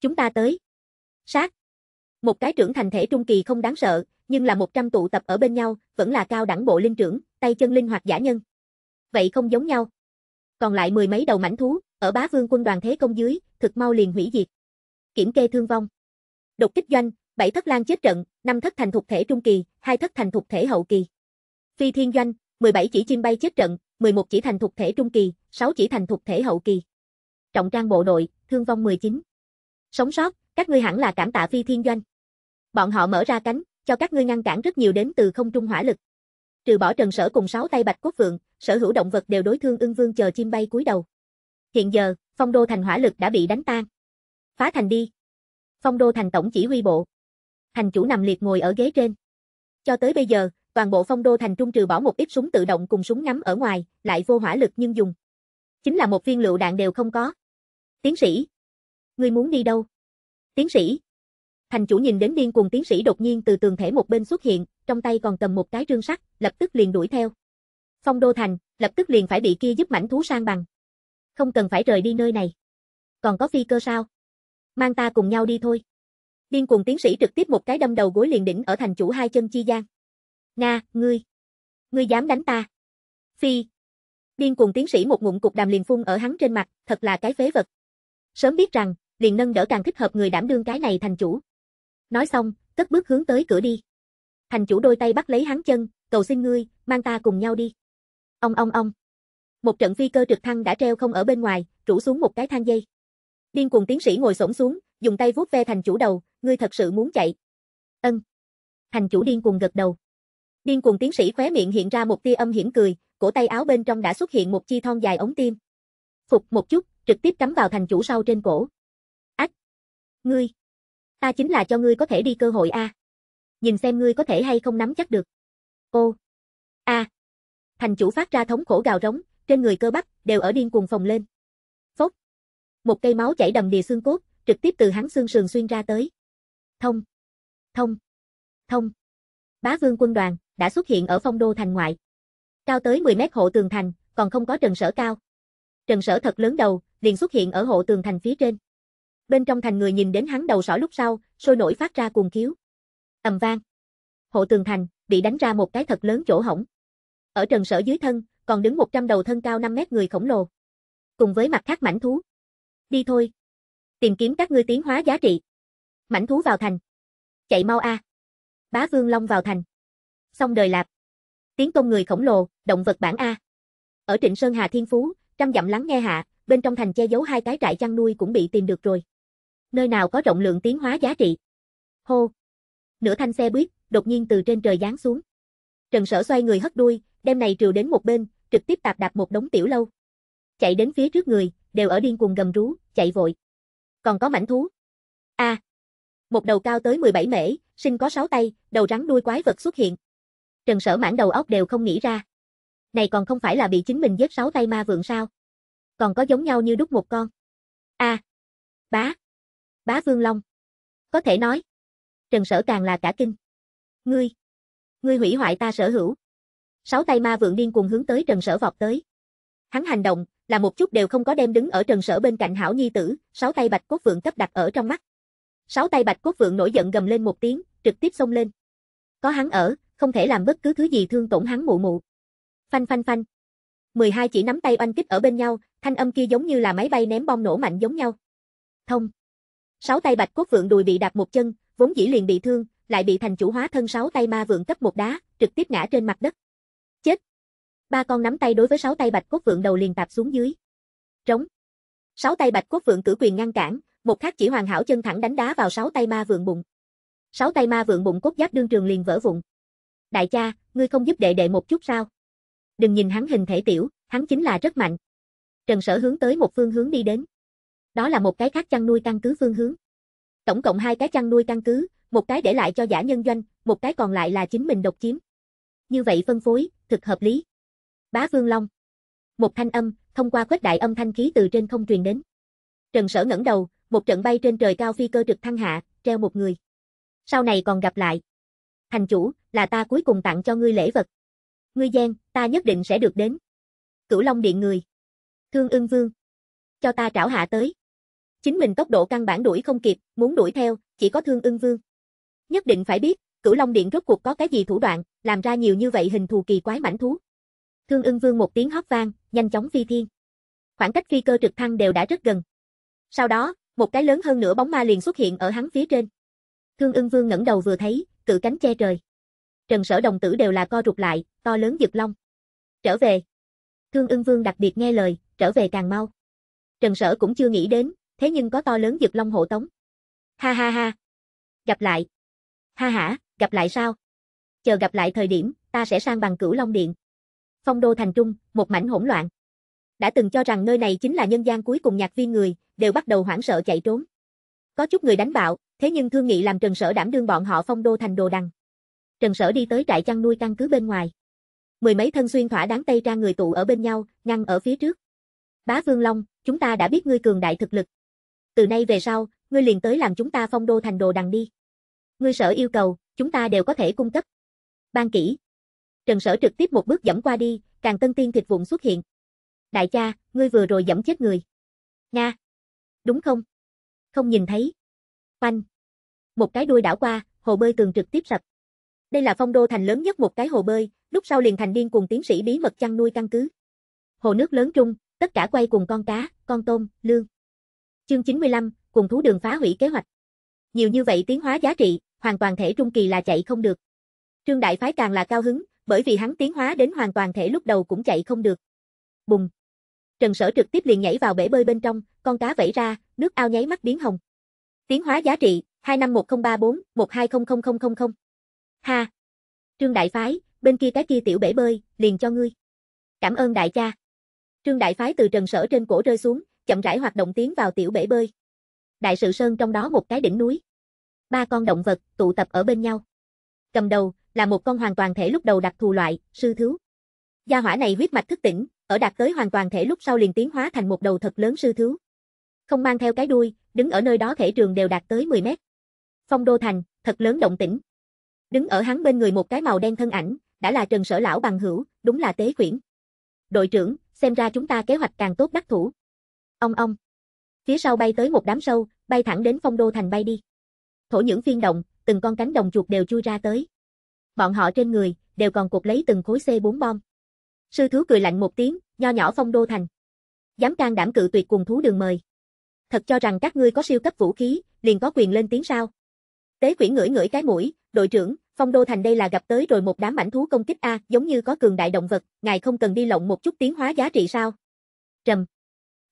Chúng ta tới. Sát. Một cái trưởng thành thể trung kỳ không đáng sợ, nhưng là 100 tụ tập ở bên nhau, vẫn là cao đẳng bộ linh trưởng, tay chân linh hoạt giả nhân. Vậy không giống nhau. Còn lại mười mấy đầu mảnh thú, ở bá vương quân đoàn thế công dưới, thực mau liền hủy diệt. Kiểm kê thương vong. Đột kích doanh, bảy thất lang chết trận, năm thất thành thuộc thể trung kỳ, hai thất thành thuộc thể hậu kỳ. Phi thiên doanh, 17 chỉ chim bay chết trận, 11 chỉ thành thuộc thể trung kỳ, 6 chỉ thành thuộc thể hậu kỳ. Trọng trang bộ đội, thương vong 19. Sống sót, các ngươi hẳn là cảm tạ phi thiên doanh. Bọn họ mở ra cánh, cho các ngươi ngăn cản rất nhiều đến từ không trung hỏa lực. Trừ bỏ Trần Sở cùng sáu tay bạch cốt vượng, sở hữu động vật đều đối thương ưng vương chờ chim bay cúi đầu. Hiện giờ, phong đô thành hỏa lực đã bị đánh tan. Phá thành đi. Phong đô thành tổng chỉ huy bộ. Thành chủ nằm liệt ngồi ở ghế trên. Cho tới bây giờ, toàn bộ phong đô thành trung trừ bỏ một ít súng tự động cùng súng ngắm ở ngoài, lại vô hỏa lực nhưng dùng. Chính là một viên lựu đạn đều không có. Tiến sĩ. Ngươi muốn đi đâu? Tiến sĩ. Thành chủ nhìn đến điên cuồng tiến sĩ đột nhiên từ tường thể một bên xuất hiện, trong tay còn cầm một cái trương sắt, lập tức liền đuổi theo. Phong đô thành, lập tức liền phải bị kia giúp mảnh thú sang bằng. Không cần phải rời đi nơi này. Còn có phi cơ sao? Mang ta cùng nhau đi thôi. Điên cuồng tiến sĩ trực tiếp một cái đâm đầu gối liền đỉnh ở thành chủ hai chân chi gian. Nga, ngươi. Ngươi dám đánh ta. Phi. Điên cuồng tiến sĩ một ngụm cục đàm liền phun ở hắn trên mặt, thật là cái phế vật. Sớm biết rằng, liền nâng đỡ càng thích hợp người đảm đương cái này thành chủ. Nói xong, cất bước hướng tới cửa đi. Thành chủ đôi tay bắt lấy hắn chân, cầu xin ngươi, mang ta cùng nhau đi. Ông ông ông. Một trận phi cơ trực thăng đã treo không ở bên ngoài, rủ xuống một cái thang dây. Điên cuồng tiến sĩ ngồi xổm xuống, dùng tay vuốt ve thành chủ đầu, ngươi thật sự muốn chạy. Ân. Thành chủ điên cuồng gật đầu. Điên cuồng tiến sĩ khóe miệng hiện ra một tia âm hiểm cười, cổ tay áo bên trong đã xuất hiện một chi thon dài ống tim. Phục một chút, trực tiếp cắm vào thành chủ sau trên cổ. Ách! Ngươi! Ta chính là cho ngươi có thể đi cơ hội a. Nhìn xem ngươi có thể hay không nắm chắc được. Ô! A! Thành chủ phát ra thống khổ gào rống, trên người cơ bắp đều ở điên cuồng phồng lên. Phốc! Một cây máu chảy đầm đìa xương cốt, trực tiếp từ hắn xương sườn xuyên ra tới. Thông! Thông! Thông! Bá vương quân đoàn, đã xuất hiện ở phong đô thành ngoại. Cao tới 10 mét hộ tường thành, còn không có trần sở cao. Trần sở thật lớn đầu, liền xuất hiện ở hộ tường thành phía trên. Bên trong thành người nhìn đến hắn đầu sỏ lúc sau, sôi nổi phát ra cuồng khiếu. ầm vang. Hộ tường thành, bị đánh ra một cái thật lớn chỗ hỏng. Ở trần sở dưới thân, còn đứng 100 đầu thân cao 5 mét người khổng lồ. Cùng với mặt khác mảnh thú. Đi thôi. Tìm kiếm các ngươi tiến hóa giá trị. Mảnh thú vào thành. Chạy mau a. Bá Vương Long vào thành. Xong đời lạp. Tiến công người khổng lồ, động vật bản A. Ở Trịnh Sơn Hà Thiên Phú, trăm dặm lắng nghe hạ, bên trong thành che giấu hai cái trại chăn nuôi cũng bị tìm được rồi. Nơi nào có rộng lượng tiến hóa giá trị. Hô. Nửa thanh xe buýt, đột nhiên từ trên trời giáng xuống. Trần Sở xoay người hất đuôi, đem này trừ đến một bên, trực tiếp tạp đạp một đống tiểu lâu. Chạy đến phía trước người, đều ở điên cuồng gầm rú, chạy vội. Còn có mảnh thú. A. Một đầu cao tới 17 mễ, sinh có 6 tay, đầu rắn đuôi quái vật xuất hiện. Trần Sở mãn đầu óc đều không nghĩ ra. Này còn không phải là bị chính mình giết sáu tay ma vượng sao? Còn có giống nhau như đúc một con. A. bá. Bá Vương Long. Có thể nói. Trần Sở càng là cả kinh. Ngươi. Ngươi hủy hoại ta sở hữu. Sáu tay ma vượng điên cuồng hướng tới Trần Sở vọt tới. Hắn hành động, là một chút đều không có đem đứng ở Trần Sở bên cạnh hảo nhi tử, sáu tay bạch cốt vượng cấp đặt ở trong mắt. Sáu tay bạch cốt vượng nổi giận gầm lên một tiếng, trực tiếp xông lên. Có hắn ở, không thể làm bất cứ thứ gì thương tổn hắn mụ mụ. Phanh phanh phanh. 12 chỉ nắm tay oanh kích ở bên nhau, thanh âm kia giống như là máy bay ném bom nổ mạnh giống nhau. Thông. Sáu tay bạch cốt vượng đùi bị đạp một chân, vốn dĩ liền bị thương, lại bị thành chủ hóa thân sáu tay ma vượng cấp một đá, trực tiếp ngã trên mặt đất. Chết. Ba con nắm tay đối với sáu tay bạch cốt vượng đầu liền tạp xuống dưới. Trống. Sáu tay bạch cốt vượng cử quyền ngăn cản, một khắc chỉ hoàn hảo chân thẳng đánh đá vào sáu tay ma vượng bụng. Sáu tay ma vượng bụng cốt giáp đương trường liền vỡ vụn. Đại cha, ngươi không giúp đệ đệ một chút sao? Đừng nhìn hắn hình thể tiểu, hắn chính là rất mạnh. Trần Sở hướng tới một phương hướng đi đến. Đó là một cái khác chăn nuôi căn cứ phương hướng. Tổng cộng hai cái chăn nuôi căn cứ, một cái để lại cho giả nhân doanh, một cái còn lại là chính mình độc chiếm. Như vậy phân phối, thực hợp lý. Bá Vương Long. Một thanh âm, thông qua khuếch đại âm thanh khí từ trên không truyền đến. Trần Sở ngẩng đầu, một trận bay trên trời cao phi cơ trực thăng hạ, treo một người. Sau này còn gặp lại. Thành chủ, là ta cuối cùng tặng cho ngươi lễ vật. Ngươi gian, ta nhất định sẽ được đến. Cửu Long Điện người. Thương ưng vương. Cho ta trảo hạ tới. Chính mình tốc độ căn bản đuổi không kịp, muốn đuổi theo, chỉ có thương ưng vương. Nhất định phải biết, cửu long điện rốt cuộc có cái gì thủ đoạn, làm ra nhiều như vậy hình thù kỳ quái mảnh thú. Thương ưng vương một tiếng hót vang, nhanh chóng phi thiên. Khoảng cách phi cơ trực thăng đều đã rất gần. Sau đó, một cái lớn hơn nữa bóng ma liền xuất hiện ở hắn phía trên. Thương ưng vương ngẩng đầu vừa thấy, cự cánh che trời. Trần sở đồng tử đều là co rụt lại, to lớn giật long. Trở về. Thương ưng vương đặc biệt nghe lời, trở về càng mau. Trần sở cũng chưa nghĩ đến, thế nhưng có to lớn giật long hộ tống. Ha ha ha. Gặp lại. Ha ha, gặp lại sao? Chờ gặp lại thời điểm, ta sẽ sang bằng cửu long điện. Phong đô thành trung, một mảnh hỗn loạn. Đã từng cho rằng nơi này chính là nhân gian cuối cùng nhạc viên người, đều bắt đầu hoảng sợ chạy trốn. Có chút người đánh bạo, thế nhưng thương nghị làm Trần Sở đảm đương bọn họ phong đô thành đồ đằng. Trần Sở đi tới trại chăn nuôi căn cứ bên ngoài. Mười mấy thân xuyên thỏa đáng tây ra người tụ ở bên nhau, ngăn ở phía trước. Bá Vương Long, chúng ta đã biết ngươi cường đại thực lực. Từ nay về sau, ngươi liền tới làm chúng ta phong đô thành đồ đằng đi. Ngươi sở yêu cầu, chúng ta đều có thể cung cấp. Ban kỹ. Trần Sở trực tiếp một bước dẫm qua đi, càng tân tiên thịt vụn xuất hiện. Đại cha, ngươi vừa rồi dẫm chết người. Nga. Đúng không? Không nhìn thấy. Oanh. Một cái đuôi đảo qua, hồ bơi tường trực tiếp sập. Đây là phong đô thành lớn nhất một cái hồ bơi, lúc sau liền thành điên cùng tiến sĩ bí mật chăn nuôi căn cứ. Hồ nước lớn trung, tất cả quay cùng con cá, con tôm, lương. Chương 95, cùng thú đường phá hủy kế hoạch. Nhiều như vậy tiến hóa giá trị, hoàn toàn thể trung kỳ là chạy không được. Trương Đại Phái càng là cao hứng, bởi vì hắn tiến hóa đến hoàn toàn thể lúc đầu cũng chạy không được. Bùng. Trần Sở trực tiếp liền nhảy vào bể bơi bên trong, con cá vẫy ra, nước ao nháy mắt biến hồng. Tiến hóa giá trị, 251034, 120000. Ha. Trương Đại Phái, bên kia cái kia tiểu bể bơi, liền cho ngươi. Cảm ơn đại cha. Trương Đại Phái từ Trần Sở trên cổ rơi xuống, chậm rãi hoạt động tiến vào tiểu bể bơi. Đại sự sơn trong đó một cái đỉnh núi. Ba con động vật tụ tập ở bên nhau. Cầm đầu là một con hoàn toàn thể lúc đầu đặc thù loại, sư thú. Gia hỏa này huyết mạch thức tỉnh, ở đạt tới hoàn toàn thể lúc sau liền tiến hóa thành một đầu thật lớn sư thú. Không mang theo cái đuôi, đứng ở nơi đó thể trường đều đạt tới 10 mét. Phong đô thành, thật lớn động tĩnh. Đứng ở hắn bên người một cái màu đen thân ảnh, đã là Trần Sở lão bằng hữu, đúng là Tế Quyển. Đội trưởng, xem ra chúng ta kế hoạch càng tốt đắc thủ. Ông ông. Phía sau bay tới một đám sâu, bay thẳng đến phong đô thành bay đi. Thổ những phiên động, từng con cánh đồng chuột đều chui ra tới. Bọn họ trên người, đều còn cột lấy từng khối C4 bom. Sư thú cười lạnh một tiếng, nho nhỏ phong đô thành. Dám can đảm cự tuyệt cùng thú đường mời. Thật cho rằng các ngươi có siêu cấp vũ khí, liền có quyền lên tiếng sao. Tế quyển ngửi ngửi cái mũi, đội trưởng, phong đô thành đây là gặp tới rồi một đám mảnh thú công kích A, giống như có cường đại động vật, ngài không cần đi lộng một chút tiến hóa giá trị sao. Trầm.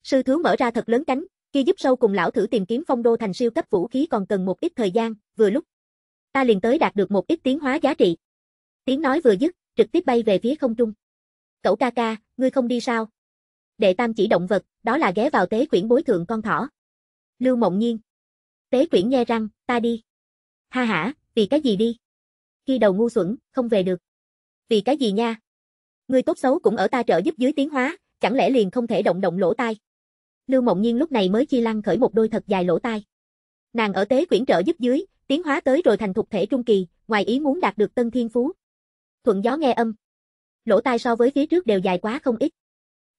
Sư thứ mở ra thật lớn cánh, kia giúp sâu cùng lão thử tìm kiếm phong đô thành siêu cấp vũ khí còn cần một ít thời gian, vừa lúc. Ta liền tới đạt được một ít tiến hóa giá trị. Tiếng nói vừa dứt, trực tiếp bay về phía không trung. Cậu ca ca, ngươi không đi sao? Đệ tam chỉ động vật, đó là ghé vào tế quyển bối thượng con thỏ. Lưu mộng nhiên. Tế quyển nghe răng, ta đi. Ha ha, vì cái gì đi? Khi đầu ngu xuẩn, không về được. Vì cái gì nha? Ngươi tốt xấu cũng ở ta trợ giúp dưới tiến hóa, chẳng lẽ liền không thể động động lỗ tai? Lưu Mộng Nhiên lúc này mới chi lăng khởi một đôi thật dài lỗ tai. Nàng ở tế quyển trợ giúp dưới, tiến hóa tới rồi thành thục thể trung kỳ, ngoài ý muốn đạt được tân thiên phú. Thuận gió nghe âm. Lỗ tai so với phía trước đều dài quá không ít.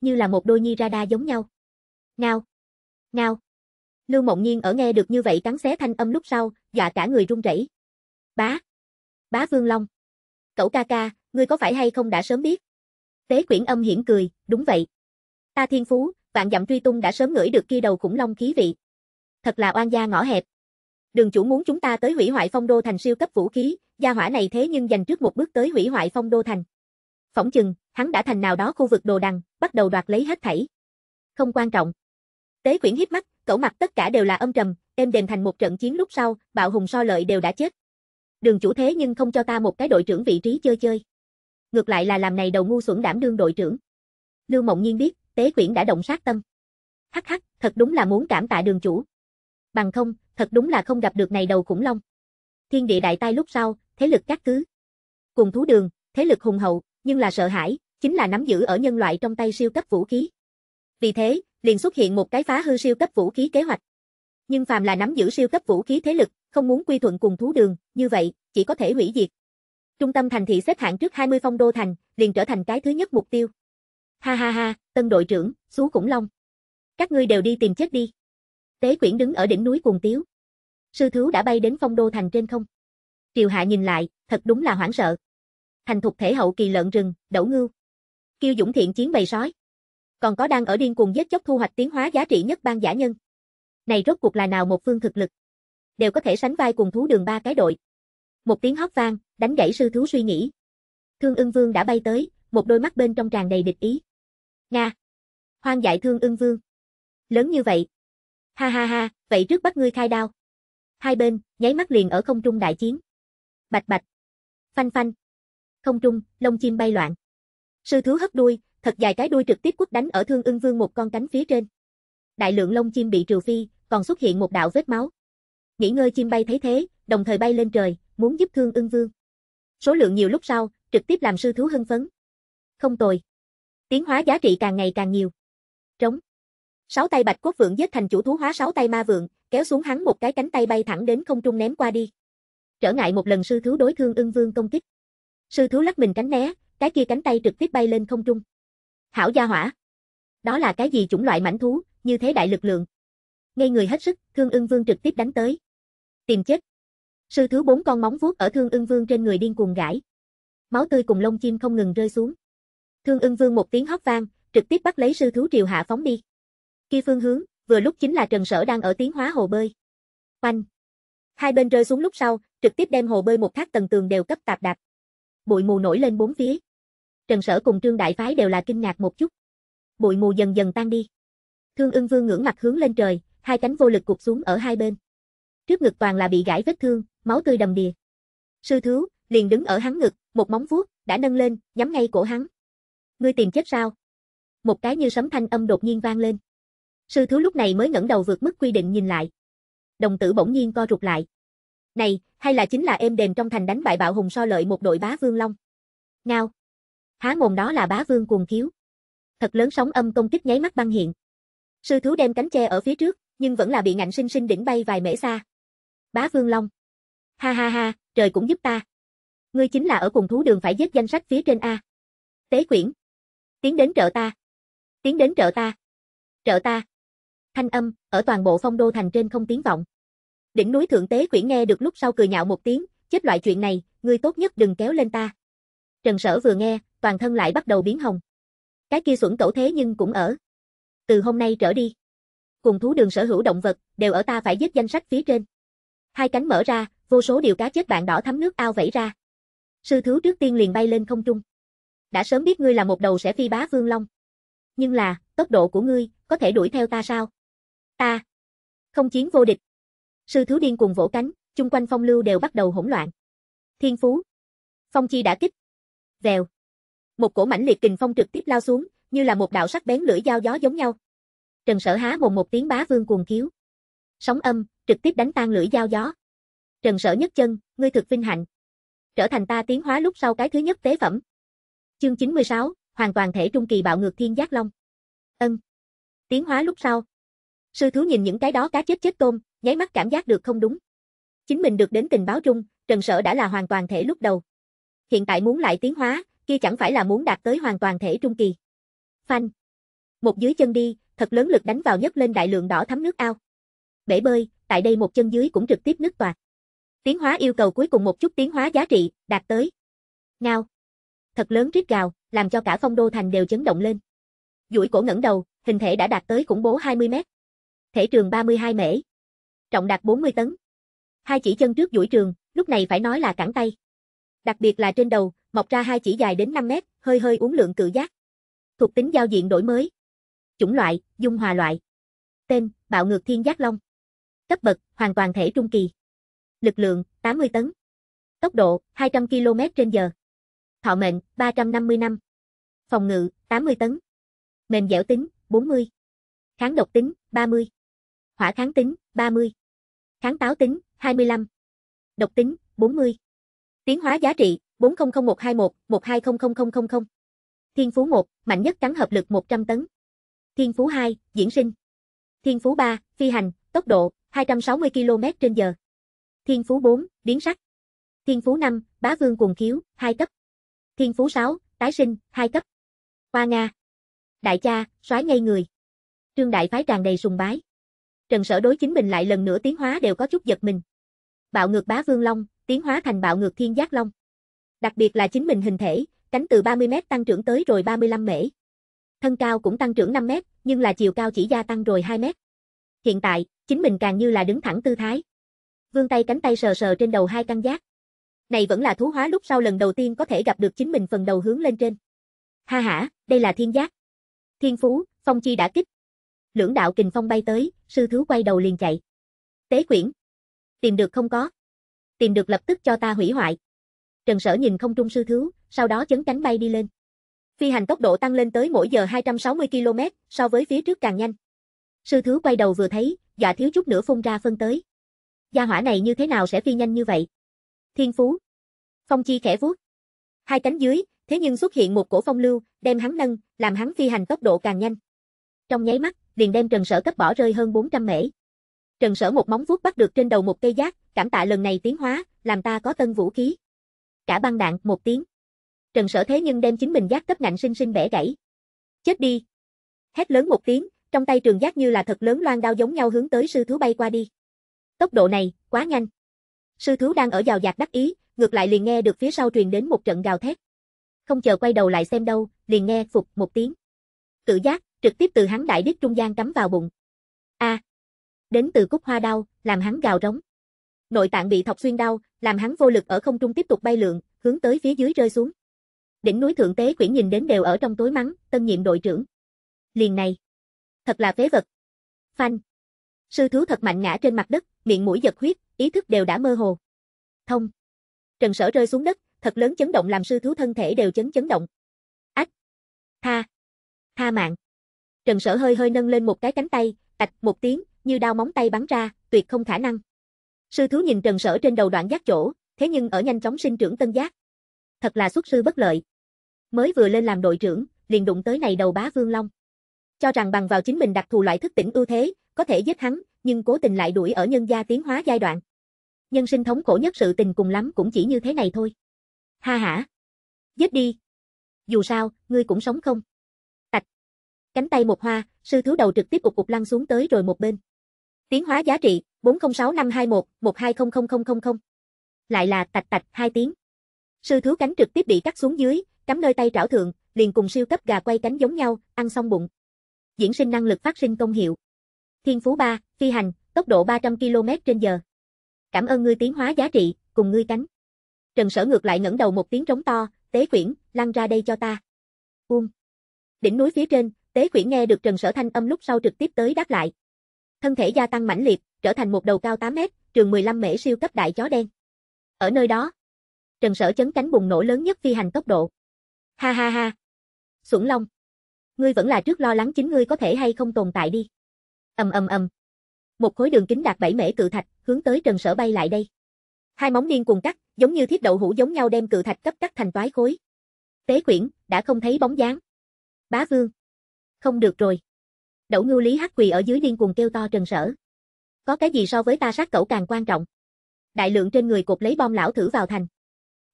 Như là một đôi nhi radar giống nhau. Ngao. Ngao. Lưu Mộng Nhiên ở nghe được như vậy cắn xé thanh âm lúc sau, dọa cả người run rẩy. Bá. Bá Vương Long. Cậu ca ca, ngươi có phải hay không đã sớm biết? Tế quyển âm hiển cười, đúng vậy. Ta thiên phú, vạn dặm truy tung đã sớm ngửi được kia đầu khủng long khí vị. Thật là oan gia ngõ hẹp. Đường chủ muốn chúng ta tới hủy hoại phong đô thành siêu cấp vũ khí, gia hỏa này thế nhưng dành trước một bước tới hủy hoại phong đô thành. Phỏng chừng, hắn đã thành nào đó khu vực đồ đằng, bắt đầu đoạt lấy hết thảy. Không quan trọng. Tế quyển hiếp mắt, cẩu mặt tất cả đều là âm trầm, êm đềm thành một trận chiến lúc sau, bạo hùng so lợi đều đã chết. Đường chủ thế nhưng không cho ta một cái đội trưởng vị trí chơi chơi. Ngược lại là làm này đầu ngu xuẩn đảm đương đội trưởng. Lưu Mộng Nhiên biết, Tế quyển đã động sát tâm. Hắc hắc, thật đúng là muốn cảm tạ đường chủ. Bằng không, thật đúng là không gặp được này đầu khủng long. Thiên địa đại tai lúc sau, thế lực cắt cứ. Cùng thú đường, thế lực hùng hậu, nhưng là sợ hãi, chính là nắm giữ ở nhân loại trong tay siêu cấp vũ khí. Vì thế, liền xuất hiện một cái phá hư siêu cấp vũ khí kế hoạch. Nhưng phàm là nắm giữ siêu cấp vũ khí thế lực, không muốn quy thuận cùng thú đường, như vậy, chỉ có thể hủy diệt. Trung tâm thành thị xếp hạng trước 20 phong đô thành, liền trở thành cái thứ nhất mục tiêu. Ha ha ha, tân đội trưởng, xú khủng long. Các ngươi đều đi tìm chết đi. Tế quyển đứng ở đỉnh núi cuồng tiếu. Sư thú đã bay đến phong đô thành trên không. Triều hạ nhìn lại, thật đúng là hoảng sợ. Thành thục thể hậu kỳ lợn rừng, đẩu ngưu. Kiêu dũng thiện chiến bầy sói. Còn có đang ở điên cuồng giết chóc thu hoạch tiến hóa giá trị nhất ban giả nhân. Này rốt cuộc là nào một phương thực lực. Đều có thể sánh vai cùng thú đường ba cái đội. Một tiếng hót vang, đánh gãy sư thú suy nghĩ. Thương ưng vương đã bay tới, một đôi mắt bên trong tràn đầy địch ý. Nga. Hoang dại thương ưng vương. Lớn như vậy. Ha ha ha, vậy trước bắt ngươi khai đao. Hai bên, nháy mắt liền ở không trung đại chiến. Bạch bạch. Phanh phanh. Không trung, lông chim bay loạn. Sư thú hất đuôi, thật dài cái đuôi trực tiếp quất đánh ở thương ưng vương một con cánh phía trên. Đại lượng lông chim bị trừ phi, còn xuất hiện một đạo vết máu. Nghỉ ngơi chim bay thấy thế, đồng thời bay lên trời, muốn giúp thương ưng vương. Số lượng nhiều lúc sau, trực tiếp làm sư thú hưng phấn. Không tồi. Tiến hóa giá trị càng ngày càng nhiều. Trống. Sáu tay bạch cốt vượng giết thành chủ thú hóa sáu tay ma vượng, kéo xuống hắn một cái cánh tay bay thẳng đến không trung ném qua đi. Trở ngại một lần sư thú đối thương ưng vương công kích. Sư thú lắc mình tránh né, cái kia cánh tay trực tiếp bay lên không trung. Hảo gia hỏa. Đó là cái gì chủng loại mảnh thú, như thế đại lực lượng. Ngây người hết sức, thương ưng vương trực tiếp đánh tới. Tìm chết. Sư thứ bốn con móng vuốt ở thương ưng vương trên người điên cuồng gãi. Máu tươi cùng lông chim không ngừng rơi xuống. Thương ưng vương một tiếng hót vang, trực tiếp bắt lấy sư thú triều hạ phóng đi. Kia phương hướng, vừa lúc chính là Trần Sở đang ở tiến hóa hồ bơi. Oanh! Hai bên rơi xuống lúc sau, trực tiếp đem hồ bơi một thác tầng tường đều cấp tạp đạp. Bụi mù nổi lên bốn phía. Trần Sở cùng Trương Đại Phái đều là kinh ngạc một chút. Bụi mù dần dần tan đi. Thương ưng vương ngưỡng mặt hướng lên trời, hai cánh vô lực cụp xuống ở hai bên. Trước ngực toàn là bị gãi vết thương, máu tươi đầm đìa. Sư thiếu, liền đứng ở hắn ngực, một móng vuốt, đã nâng lên, nhắm ngay cổ hắn. Ngươi tìm chết sao? Một cái như sấm thanh âm đột nhiên vang lên. Sư thiếu lúc này mới ngẩng đầu vượt mức quy định nhìn lại. Đồng tử bỗng nhiên co rụt lại. Này, hay là chính là em đền trong thành đánh bại bạo hùng so lợi một đội bá vương long. Ngao. Há mồm đó là bá vương cuồng thiếu. Thật lớn sóng âm công kích nháy mắt băng hiện. Sư thiếu đem cánh che ở phía trước, nhưng vẫn là bị ngạnh sinh sinh đỉnh bay vài mễ xa. Bá vương long. Ha ha ha, trời cũng giúp ta. Ngươi chính là ở cùng thú đường phải giết danh sách phía trên A. Tế quyển. Tiến đến trợ ta. Tiến đến trợ ta. Trợ ta. Thanh âm, ở toàn bộ phong đô thành trên không tiếng vọng. Đỉnh núi thượng tế quyển nghe được lúc sau cười nhạo một tiếng, chết loại chuyện này, ngươi tốt nhất đừng kéo lên ta. Trần sở vừa nghe, toàn thân lại bắt đầu biến hồng. Cái kia xuẩn cẩu thế nhưng cũng ở. Từ hôm nay trở đi. Cùng thú đường sở hữu động vật, đều ở ta phải giết danh sách phía trên. Hai cánh mở ra, vô số điều cá chết bạn đỏ thấm nước ao vẫy ra. Sư thú trước tiên liền bay lên không trung. Đã sớm biết ngươi là một đầu sẽ phi bá vương long. Nhưng là, tốc độ của ngươi, có thể đuổi theo ta sao? Ta. Không chiến vô địch. Sư thú điên cùng vỗ cánh, chung quanh phong lưu đều bắt đầu hỗn loạn. Thiên phú. Phong chi đã kích. Vèo. Một cổ mãnh liệt kình phong trực tiếp lao xuống, như là một đạo sắc bén lưỡi dao gió giống nhau. Trần Sở há mồm một tiếng bá vương cuồng khiếu. Sóng âm, trực tiếp đánh tan lưỡi dao gió. Trần Sở nhất chân, ngươi thực vinh hạnh. Trở thành ta tiến hóa lúc sau cái thứ nhất tế phẩm. Chương 96, hoàn toàn thể trung kỳ bạo ngược thiên giác long. Ân. Tiến hóa lúc sau. Sư thú nhìn những cái đó cá chết chết tôm, nháy mắt cảm giác được không đúng. Chính mình được đến tình báo trung, Trần Sở đã là hoàn toàn thể lúc đầu. Hiện tại muốn lại tiến hóa, kia chẳng phải là muốn đạt tới hoàn toàn thể trung kỳ. Phanh. Một dưới chân đi, thật lớn lực đánh vào nhấc lên đại lượng đỏ thấm nước ao. Bể bơi, tại đây một chân dưới cũng trực tiếp nứt toạc. Tiến hóa yêu cầu cuối cùng một chút tiến hóa giá trị, đạt tới. Ngao. Thật lớn rít gào, làm cho cả phong đô thành đều chấn động lên. Duỗi cổ ngẩng đầu, hình thể đã đạt tới khủng bố 20 mét. Thể trường 32 mễ. Trọng đạt 40 tấn. Hai chỉ chân trước duỗi trường, lúc này phải nói là cẳng tay. Đặc biệt là trên đầu, mọc ra hai chỉ dài đến 5 mét, hơi hơi uốn lượng cự giác. Thuộc tính giao diện đổi mới. Chủng loại, dung hòa loại. Tên, bạo ngược thiên giác long. Cấp bậc, hoàn toàn thể trung kỳ. Lực lượng, 80 tấn. Tốc độ, 200 km trên giờ. Thọ mệnh, 350 năm. Phòng ngự, 80 tấn. Mềm dẻo tính, 40. Kháng độc tính, 30. Hỏa kháng tính, 30. Kháng táo tính, 25. Độc tính, 40. Tiến hóa giá trị, 400121, 120000. Thiên phú 1, mạnh nhất cắn hợp lực 100 tấn. Thiên phú 2, diễn sinh. Thiên phú 3, phi hành, tốc độ, 260 km trên giờ. Thiên phú 4, biến sắc. Thiên phú 5, bá vương cuồng khiếu, 2 cấp. Thiên phú 6, tái sinh, 2 cấp. Hoa Nga. Đại cha, soái ngây người. Trương Đại phái tràn đầy sùng bái. Trần Sở đối chính mình lại lần nữa tiến hóa đều có chút giật mình. Bạo ngược bá vương long, tiến hóa thành bạo ngược thiên giác long. Đặc biệt là chính mình hình thể, cánh từ 30 mét tăng trưởng tới rồi 35 mễ. Thân cao cũng tăng trưởng 5 mét, nhưng là chiều cao chỉ gia tăng rồi 2 mét. Hiện tại, chính mình càng như là đứng thẳng tư thái. Vương tay cánh tay sờ sờ trên đầu hai căn giác. Này vẫn là thú hóa lúc sau lần đầu tiên có thể gặp được chính mình phần đầu hướng lên trên. Ha ha, đây là thiên giác. Thiên phú, phong chi đã kích. Lưỡng đạo kình phong bay tới, sư thứ quay đầu liền chạy. Tế quyển. Tìm được không có. Tìm được lập tức cho ta hủy hoại. Trần Sở nhìn không trung sư thứ, sau đó chấn cánh bay đi lên. Phi hành tốc độ tăng lên tới mỗi giờ 260 km, so với phía trước càng nhanh. Sư thứ quay đầu vừa thấy, dọa thiếu chút nữa phun ra phân tới. Gia hỏa này như thế nào sẽ phi nhanh như vậy? Thiên phú. Phong chi khẽ vuốt. Hai cánh dưới, thế nhưng xuất hiện một cổ phong lưu, đem hắn nâng, làm hắn phi hành tốc độ càng nhanh. Trong nháy mắt, liền đem Trần Sở cấp bỏ rơi hơn 400 mễ. Trần Sở một móng vuốt bắt được trên đầu một cây giác, cảm tạ lần này tiến hóa, làm ta có tân vũ khí. Cả băng đạn, một tiếng. Trần Sở thế nhưng đem chính mình giác cấp ngạnh sinh sinh bẻ gãy. Chết đi. Hét lớn một tiếng, trong tay trường giác như là thật lớn loan đao giống nhau hướng tới sư thú bay qua đi. Tốc độ này, quá nhanh. Sư thú đang ở vào dạt đắc ý, ngược lại liền nghe được phía sau truyền đến một trận gào thét. Không chờ quay đầu lại xem đâu, liền nghe phục một tiếng. Cự giác, trực tiếp từ hắn đại đích trung gian cắm vào bụng. A. đến từ cúc hoa đau, làm hắn gào rống. Nội tạng bị thọc xuyên đau, làm hắn vô lực ở không trung tiếp tục bay lượn, hướng tới phía dưới rơi xuống. Đỉnh núi thượng tế quyển nhìn đến đều ở trong tối mắng, tân nhiệm đội trưởng. Liền này. Thật là phế vật. Phanh. Sư thú thật mạnh ngã trên mặt đất, miệng mũi giật huyết, ý thức đều đã mơ hồ. Thông. Trần sở rơi xuống đất, thật lớn chấn động làm sư thú thân thể đều chấn chấn động. Ách. Tha. Tha mạng. Trần sở hơi hơi nâng lên một cái cánh tay, tạch một tiếng, như đao móng tay bắn ra, tuyệt không khả năng. Sư thú nhìn Trần sở trên đầu đoạn giác chỗ, thế nhưng ở nhanh chóng sinh trưởng tân giác. Thật là xuất sư bất lợi. Mới vừa lên làm đội trưởng, liền đụng tới này đầu bá vương long. Cho rằng bằng vào chính mình đặc thù loại thức tỉnh ưu thế, có thể giết hắn, nhưng cố tình lại đuổi ở nhân gia tiến hóa giai đoạn. Nhân sinh thống khổ nhất sự tình cùng lắm cũng chỉ như thế này thôi. Ha ha Giết đi. Dù sao, ngươi cũng sống không? Tạch. Cánh tay một hoa, sư thứ đầu trực tiếp cục cục lăn xuống tới rồi một bên. Tiến hóa giá trị, 406521, 120000. Lại là tạch tạch hai tiếng. Sư thứ cánh trực tiếp bị cắt xuống dưới, cắm nơi tay trảo thượng, liền cùng siêu cấp gà quay cánh giống nhau, ăn xong bụng. Diễn sinh năng lực phát sinh công hiệu. Thiên phú 3, phi hành, tốc độ 300 km trên giờ. Cảm ơn ngươi tiến hóa giá trị, cùng ngươi cánh. Trần Sở ngược lại ngẩng đầu một tiếng trống to, tế quyển, lăn ra đây cho ta. Buông. Đỉnh núi phía trên, tế quyển nghe được Trần Sở thanh âm lúc sau trực tiếp tới đáp lại. Thân thể gia tăng mãnh liệt, trở thành một đầu cao 8 mét, trường 15 mễ siêu cấp đại chó đen. Ở nơi đó, Trần Sở chấn cánh bùng nổ lớn nhất phi hành tốc độ. Ha ha ha. Xuẩn Long. Ngươi vẫn là trước lo lắng chính ngươi có thể hay không tồn tại đi. Ầm ầm ầm. Một khối đường kính đạt 7 mễ cự thạch, hướng tới Trần Sở bay lại đây. Hai móng niên cùng cắt, giống như thiết đậu hũ giống nhau đem cự thạch cấp cắt thành toái khối. Tế quyển, đã không thấy bóng dáng. Bá Vương. Không được rồi. Đậu ngưu lý hắc quỳ ở dưới điên cuồng kêu to Trần Sở. Có cái gì so với ta sát cẩu càng quan trọng. Đại lượng trên người cột lấy bom lão thử vào thành.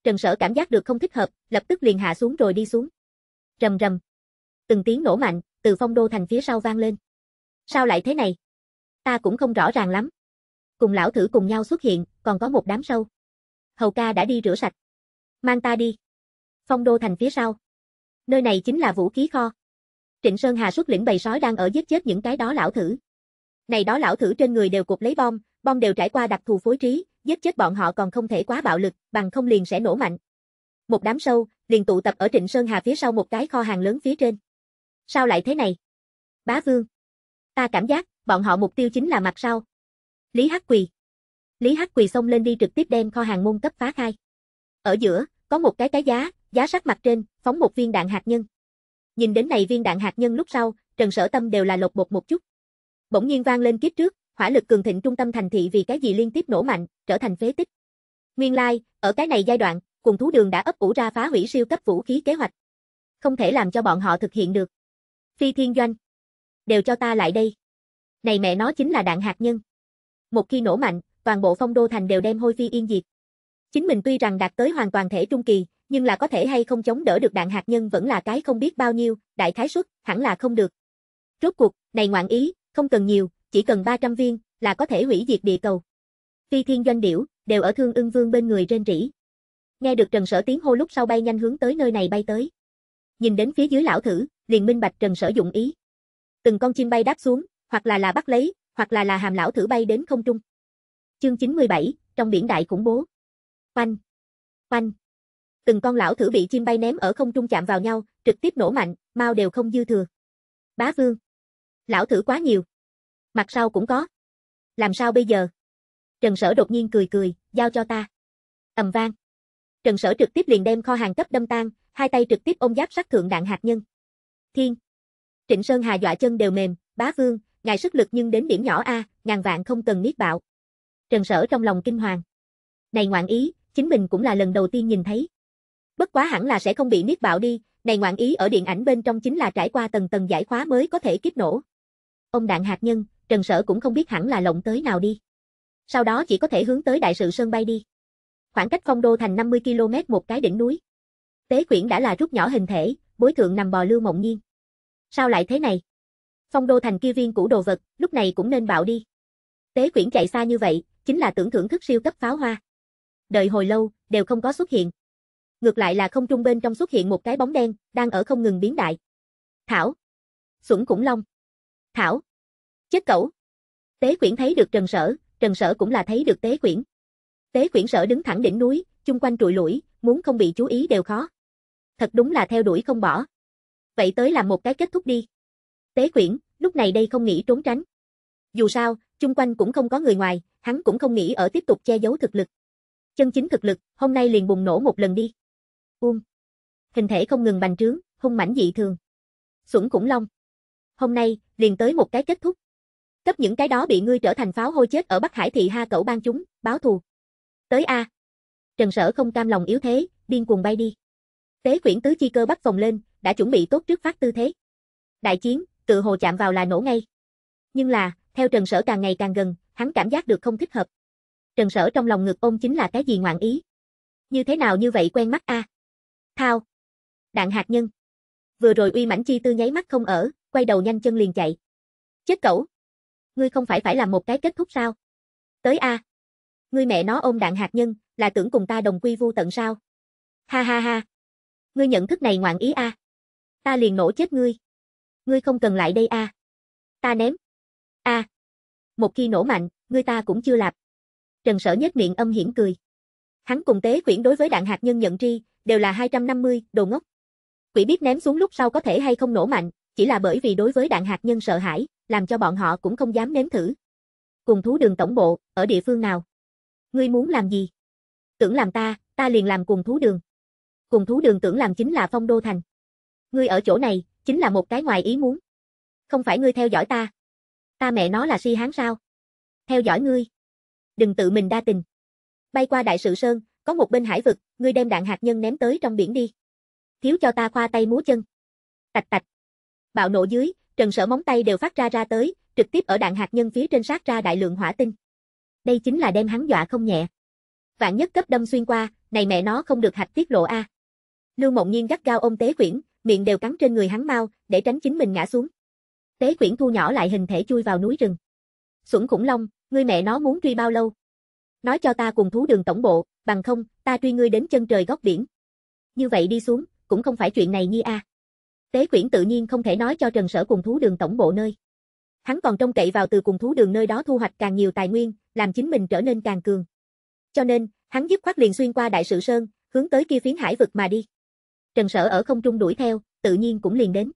Trần Sở cảm giác được không thích hợp, lập tức liền hạ xuống rồi đi xuống. Rầm rầm. Từng tiếng nổ mạnh, từ phong đô thành phía sau vang lên. Sao lại thế này? Ta cũng không rõ ràng lắm. Cùng lão thử cùng nhau xuất hiện, còn có một đám sâu. Hầu ca đã đi rửa sạch. Mang ta đi. Phong đô thành phía sau. Nơi này chính là vũ khí kho. Trịnh Sơn Hà xuất lĩnh bầy sói đang ở giết chết những cái đó lão thử. Này đó lão thử trên người đều cột lấy bom, bom đều trải qua đặc thù phối trí, giết chết bọn họ còn không thể quá bạo lực, bằng không liền sẽ nổ mạnh. Một đám sâu, liền tụ tập ở Trịnh Sơn Hà phía sau một cái kho hàng lớn phía trên. Sao lại thế này? Bá Vương. Ta cảm giác, bọn họ mục tiêu chính là mặt sau. Lý Hắc Quỳ. Lý Hắc Quỳ xông lên đi trực tiếp đem kho hàng môn cấp phá khai. Ở giữa, có một cái cái giá, giá sắt mặt trên, phóng một viên đạn hạt nhân. Nhìn đến này viên đạn hạt nhân lúc sau, Trần Sở Tâm đều là lột bột một chút. Bỗng nhiên vang lên kiếp trước, hỏa lực cường thịnh trung tâm thành thị vì cái gì liên tiếp nổ mạnh, trở thành phế tích. Nguyên lai, like, ở cái này giai đoạn, cùng thú đường đã ấp ủ ra phá hủy siêu cấp vũ khí kế hoạch. Không thể làm cho bọn họ thực hiện được. Phi thiên doanh. Đều cho ta lại đây. Này mẹ nó chính là đạn hạt nhân. Một khi nổ mạnh, toàn bộ phong đô thành đều đem hôi phi yên diệt. Chính mình tuy rằng đạt tới hoàn toàn thể trung kỳ, Nhưng là có thể hay không chống đỡ được đạn hạt nhân vẫn là cái không biết bao nhiêu, đại khái suất, hẳn là không được. Rốt cuộc, này ngoạn ý, không cần nhiều, chỉ cần 300 viên, là có thể hủy diệt địa cầu. Phi thiên doanh điểu, đều ở thương ưng vương bên người trên rỉ. Nghe được Trần Sở tiếng hô lúc sau bay nhanh hướng tới nơi này bay tới. Nhìn đến phía dưới lão thử, liền minh bạch Trần Sở dụng ý. Từng con chim bay đáp xuống, hoặc là là bắt lấy, hoặc là là hàm lão thử bay đến không trung. Chương 97, trong biển đại khủng bố. Oanh, oanh. Từng con lão thử bị chim bay ném ở không trung chạm vào nhau, trực tiếp nổ mạnh, mau đều không dư thừa. Bá vương. Lão thử quá nhiều. Mặt sau cũng có. Làm sao bây giờ? Trần Sở đột nhiên cười cười, giao cho ta. ầm vang. Trần Sở trực tiếp liền đem kho hàng cấp đâm tan, hai tay trực tiếp ôm giáp sát thượng đạn hạt nhân. Thiên. Trịnh Sơn Hà dọa chân đều mềm, bá vương, ngài sức lực nhưng đến điểm nhỏ a, ngàn vạn không cần niết bạo. Trần Sở trong lòng kinh hoàng. Này ngoạn ý, chính mình cũng là lần đầu tiên nhìn thấy. Bất quá hẳn là sẽ không bị niết bạo đi, này ngoạn ý ở điện ảnh bên trong chính là trải qua tầng tầng giải khóa mới có thể kiếp nổ. Ông đạn hạt nhân, Trần Sở cũng không biết hẳn là lộng tới nào đi. Sau đó chỉ có thể hướng tới đại sự sơn bay đi. Khoảng cách phong đô thành 50 km một cái đỉnh núi. Tế quyển đã là rút nhỏ hình thể, bối thượng nằm bò lưu mộng nhiên. Sao lại thế này? Phong đô thành kia viên cũ đồ vật, lúc này cũng nên bạo đi. Tế quyển chạy xa như vậy, chính là tưởng thưởng thức siêu cấp pháo hoa. Đợi hồi lâu, đều không có xuất hiện. Ngược lại là không trung bên trong xuất hiện một cái bóng đen, đang ở không ngừng biến đại. Thảo. Xuẩn Khủng Long. Thảo. Chết cẩu. Tế quyển thấy được Trần Sở, Trần Sở cũng là thấy được Tế quyển. Tế quyển sở đứng thẳng đỉnh núi, chung quanh trụi lũi, muốn không bị chú ý đều khó. Thật đúng là theo đuổi không bỏ. Vậy tới làm một cái kết thúc đi. Tế quyển, lúc này đây không nghĩ trốn tránh. Dù sao, chung quanh cũng không có người ngoài, hắn cũng không nghĩ ở tiếp tục che giấu thực lực. Chân chính thực lực, hôm nay liền bùng nổ một lần đi. uông Hình thể không ngừng bành trướng, hung mãnh dị thường. Xuẩn khủng long. Hôm nay, liền tới một cái kết thúc. Cấp những cái đó bị ngươi trở thành pháo hôi chết ở Bắc Hải thị ha cậu ban chúng, báo thù. Tới A. Trần Sở không cam lòng yếu thế, điên cuồng bay đi. Tế quyển tứ chi cơ bắt vòng lên, đã chuẩn bị tốt trước phát tư thế. Đại chiến, tự hồ chạm vào là nổ ngay. Nhưng là, theo Trần Sở càng ngày càng gần, hắn cảm giác được không thích hợp. Trần Sở trong lòng ngực ôm chính là cái gì ngoạn ý. Như thế nào như vậy quen mắt a? Thao. Đạn hạt nhân. Vừa rồi uy mãnh chi tư nháy mắt không ở, quay đầu nhanh chân liền chạy. Chết cẩu. Ngươi không phải phải làm một cái kết thúc sao? Tới a. Ngươi mẹ nó ôm đạn hạt nhân, là tưởng cùng ta đồng quy vu tận sao? Ha ha ha. Ngươi nhận thức này ngoạn ý a. Ta liền nổ chết ngươi. Ngươi không cần lại đây a. Ta ném. A. Một khi nổ mạnh, ngươi ta cũng chưa lạp. Trần Sở nhếch miệng âm hiểm cười. Hắn cùng tế quyển đối với đạn hạt nhân nhận tri, đều là 250, đồ ngốc. Quỷ biết ném xuống lúc sau có thể hay không nổ mạnh, chỉ là bởi vì đối với đạn hạt nhân sợ hãi, làm cho bọn họ cũng không dám nếm thử. Cùng thú đường tổng bộ, ở địa phương nào? Ngươi muốn làm gì? Tưởng làm ta, ta liền làm cùng thú đường. Cùng thú đường tưởng làm chính là phong đô thành. Ngươi ở chỗ này, chính là một cái ngoài ý muốn. Không phải ngươi theo dõi ta. Ta mẹ nó là si hán sao? Theo dõi ngươi. Đừng tự mình đa tình. Bay qua đại sự sơn, có một bên hải vực, ngươi đem đạn hạt nhân ném tới trong biển đi. Thiếu cho ta khoa tay múa chân. Tạch tạch. Bạo nổ dưới, trần sở móng tay đều phát ra ra tới, trực tiếp ở đạn hạt nhân phía trên sát ra đại lượng hỏa tinh. Đây chính là đem hắn dọa không nhẹ. Vạn nhất cấp đâm xuyên qua, này mẹ nó không được hạch tiết lộ a. Lưu Mộng Nhiên gắt gao ôm Tế Quyển, miệng đều cắn trên người hắn mau, để tránh chính mình ngã xuống. Tế Quyển thu nhỏ lại hình thể chui vào núi rừng. Xuẩn khủng long, ngươi mẹ nó muốn truy bao lâu? Nói cho ta cùng thú đường tổng bộ, bằng không, ta truy ngươi đến chân trời góc biển. Như vậy đi xuống, cũng không phải chuyện này nhi a. Tế quyển tự nhiên không thể nói cho Trần Sở cùng thú đường tổng bộ nơi. Hắn còn trông cậy vào từ cùng thú đường nơi đó thu hoạch càng nhiều tài nguyên, làm chính mình trở nên càng cường. Cho nên, hắn dứt khoát liền xuyên qua đại sự sơn, hướng tới kia phiến hải vực mà đi. Trần Sở ở không trung đuổi theo, tự nhiên cũng liền đến.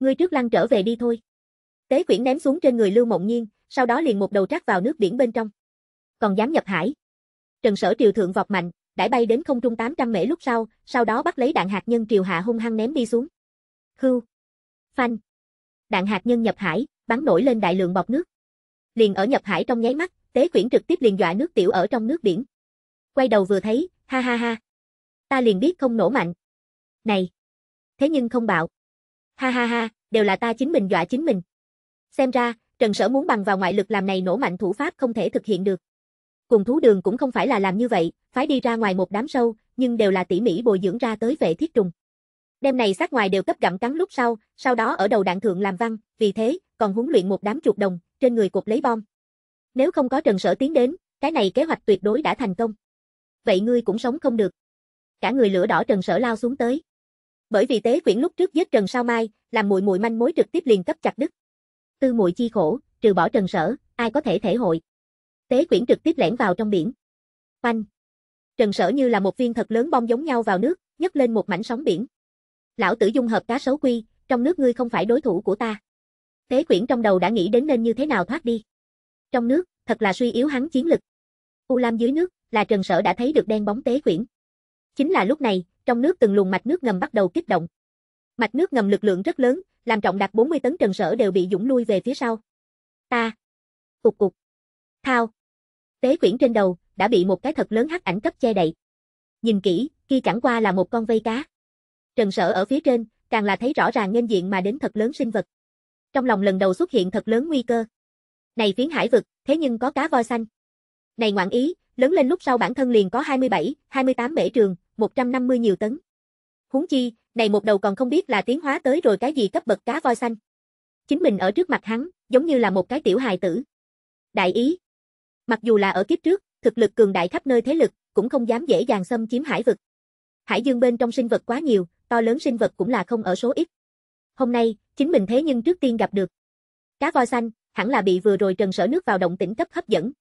Ngươi trước lăn trở về đi thôi. Tế quyển ném xuống trên người Lưu Mộng Nhiên, sau đó liền một đầu trắc vào nước biển bên trong. Còn dám nhập hải. Trần Sở triều thượng vọt mạnh, đãi bay đến không trung 800 mễ lúc sau, sau đó bắt lấy đạn hạt nhân triều hạ hung hăng ném đi xuống. Hưu. Phanh. Đạn hạt nhân nhập hải, bắn nổi lên đại lượng bọt nước. Liền ở nhập hải trong nháy mắt, tế quyển trực tiếp liền dọa nước tiểu ở trong nước biển. Quay đầu vừa thấy, ha ha ha. Ta liền biết không nổ mạnh. Này. Thế nhưng không bạo. Ha ha ha, đều là ta chính mình dọa chính mình. Xem ra, Trần Sở muốn bằng vào ngoại lực làm này nổ mạnh thủ pháp không thể thực hiện được. Cùng thú đường cũng không phải là làm như vậy, phải đi ra ngoài một đám sâu, nhưng đều là tỉ mỉ bồi dưỡng ra tới vệ thiết trùng. Đêm này sát ngoài đều cấp gặm cắn lúc sau, sau đó ở đầu đạn thượng làm văn, vì thế, còn huấn luyện một đám chuột đồng, trên người cột lấy bom. Nếu không có Trần Sở tiến đến, cái này kế hoạch tuyệt đối đã thành công. Vậy ngươi cũng sống không được. Cả người lửa đỏ Trần Sở lao xuống tới. Bởi vì Tế Quyển lúc trước giết Trần Sao Mai, làm muội muội manh mối trực tiếp liền cấp chặt đứt. Tư muội chi khổ, trừ bỏ Trần Sở, ai có thể thể hội. Tế Quyển trực tiếp lẻn vào trong biển. Oanh. Trần Sở như là một viên thật lớn bom giống nhau vào nước, nhấc lên một mảnh sóng biển. Lão tử dung hợp cá sấu quy, trong nước ngươi không phải đối thủ của ta. Tế Quyển trong đầu đã nghĩ đến nên như thế nào thoát đi. Trong nước, thật là suy yếu hắn chiến lực. U Lam dưới nước, là Trần Sở đã thấy được đen bóng Tế Quyển. Chính là lúc này, trong nước từng luồng mạch nước ngầm bắt đầu kích động. Mạch nước ngầm lực lượng rất lớn, làm trọng đạt 40 tấn Trần Sở đều bị dũng lui về phía sau. Ta. Cục cục. Thao. Tế quyển trên đầu, đã bị một cái thật lớn hắc ảnh cấp che đậy. Nhìn kỹ, kia chẳng qua là một con vây cá. Trần Sở ở phía trên, càng là thấy rõ ràng nghênh diện mà đến thật lớn sinh vật. Trong lòng lần đầu xuất hiện thật lớn nguy cơ. Này phiến hải vực, thế nhưng có cá voi xanh. Này ngoạn ý, lớn lên lúc sau bản thân liền có 27, 28 bể trường, 150 nhiều tấn. Huống chi, này một đầu còn không biết là tiến hóa tới rồi cái gì cấp bậc cá voi xanh. Chính mình ở trước mặt hắn, giống như là một cái tiểu hài tử. Đại ý. Mặc dù là ở kiếp trước, thực lực cường đại khắp nơi thế lực, cũng không dám dễ dàng xâm chiếm hải vực. Hải dương bên trong sinh vật quá nhiều, to lớn sinh vật cũng là không ở số ít. Hôm nay, chính mình thế nhưng trước tiên gặp được. Cá voi xanh, hẳn là bị vừa rồi trần sở nước vào động tĩnh cấp hấp dẫn.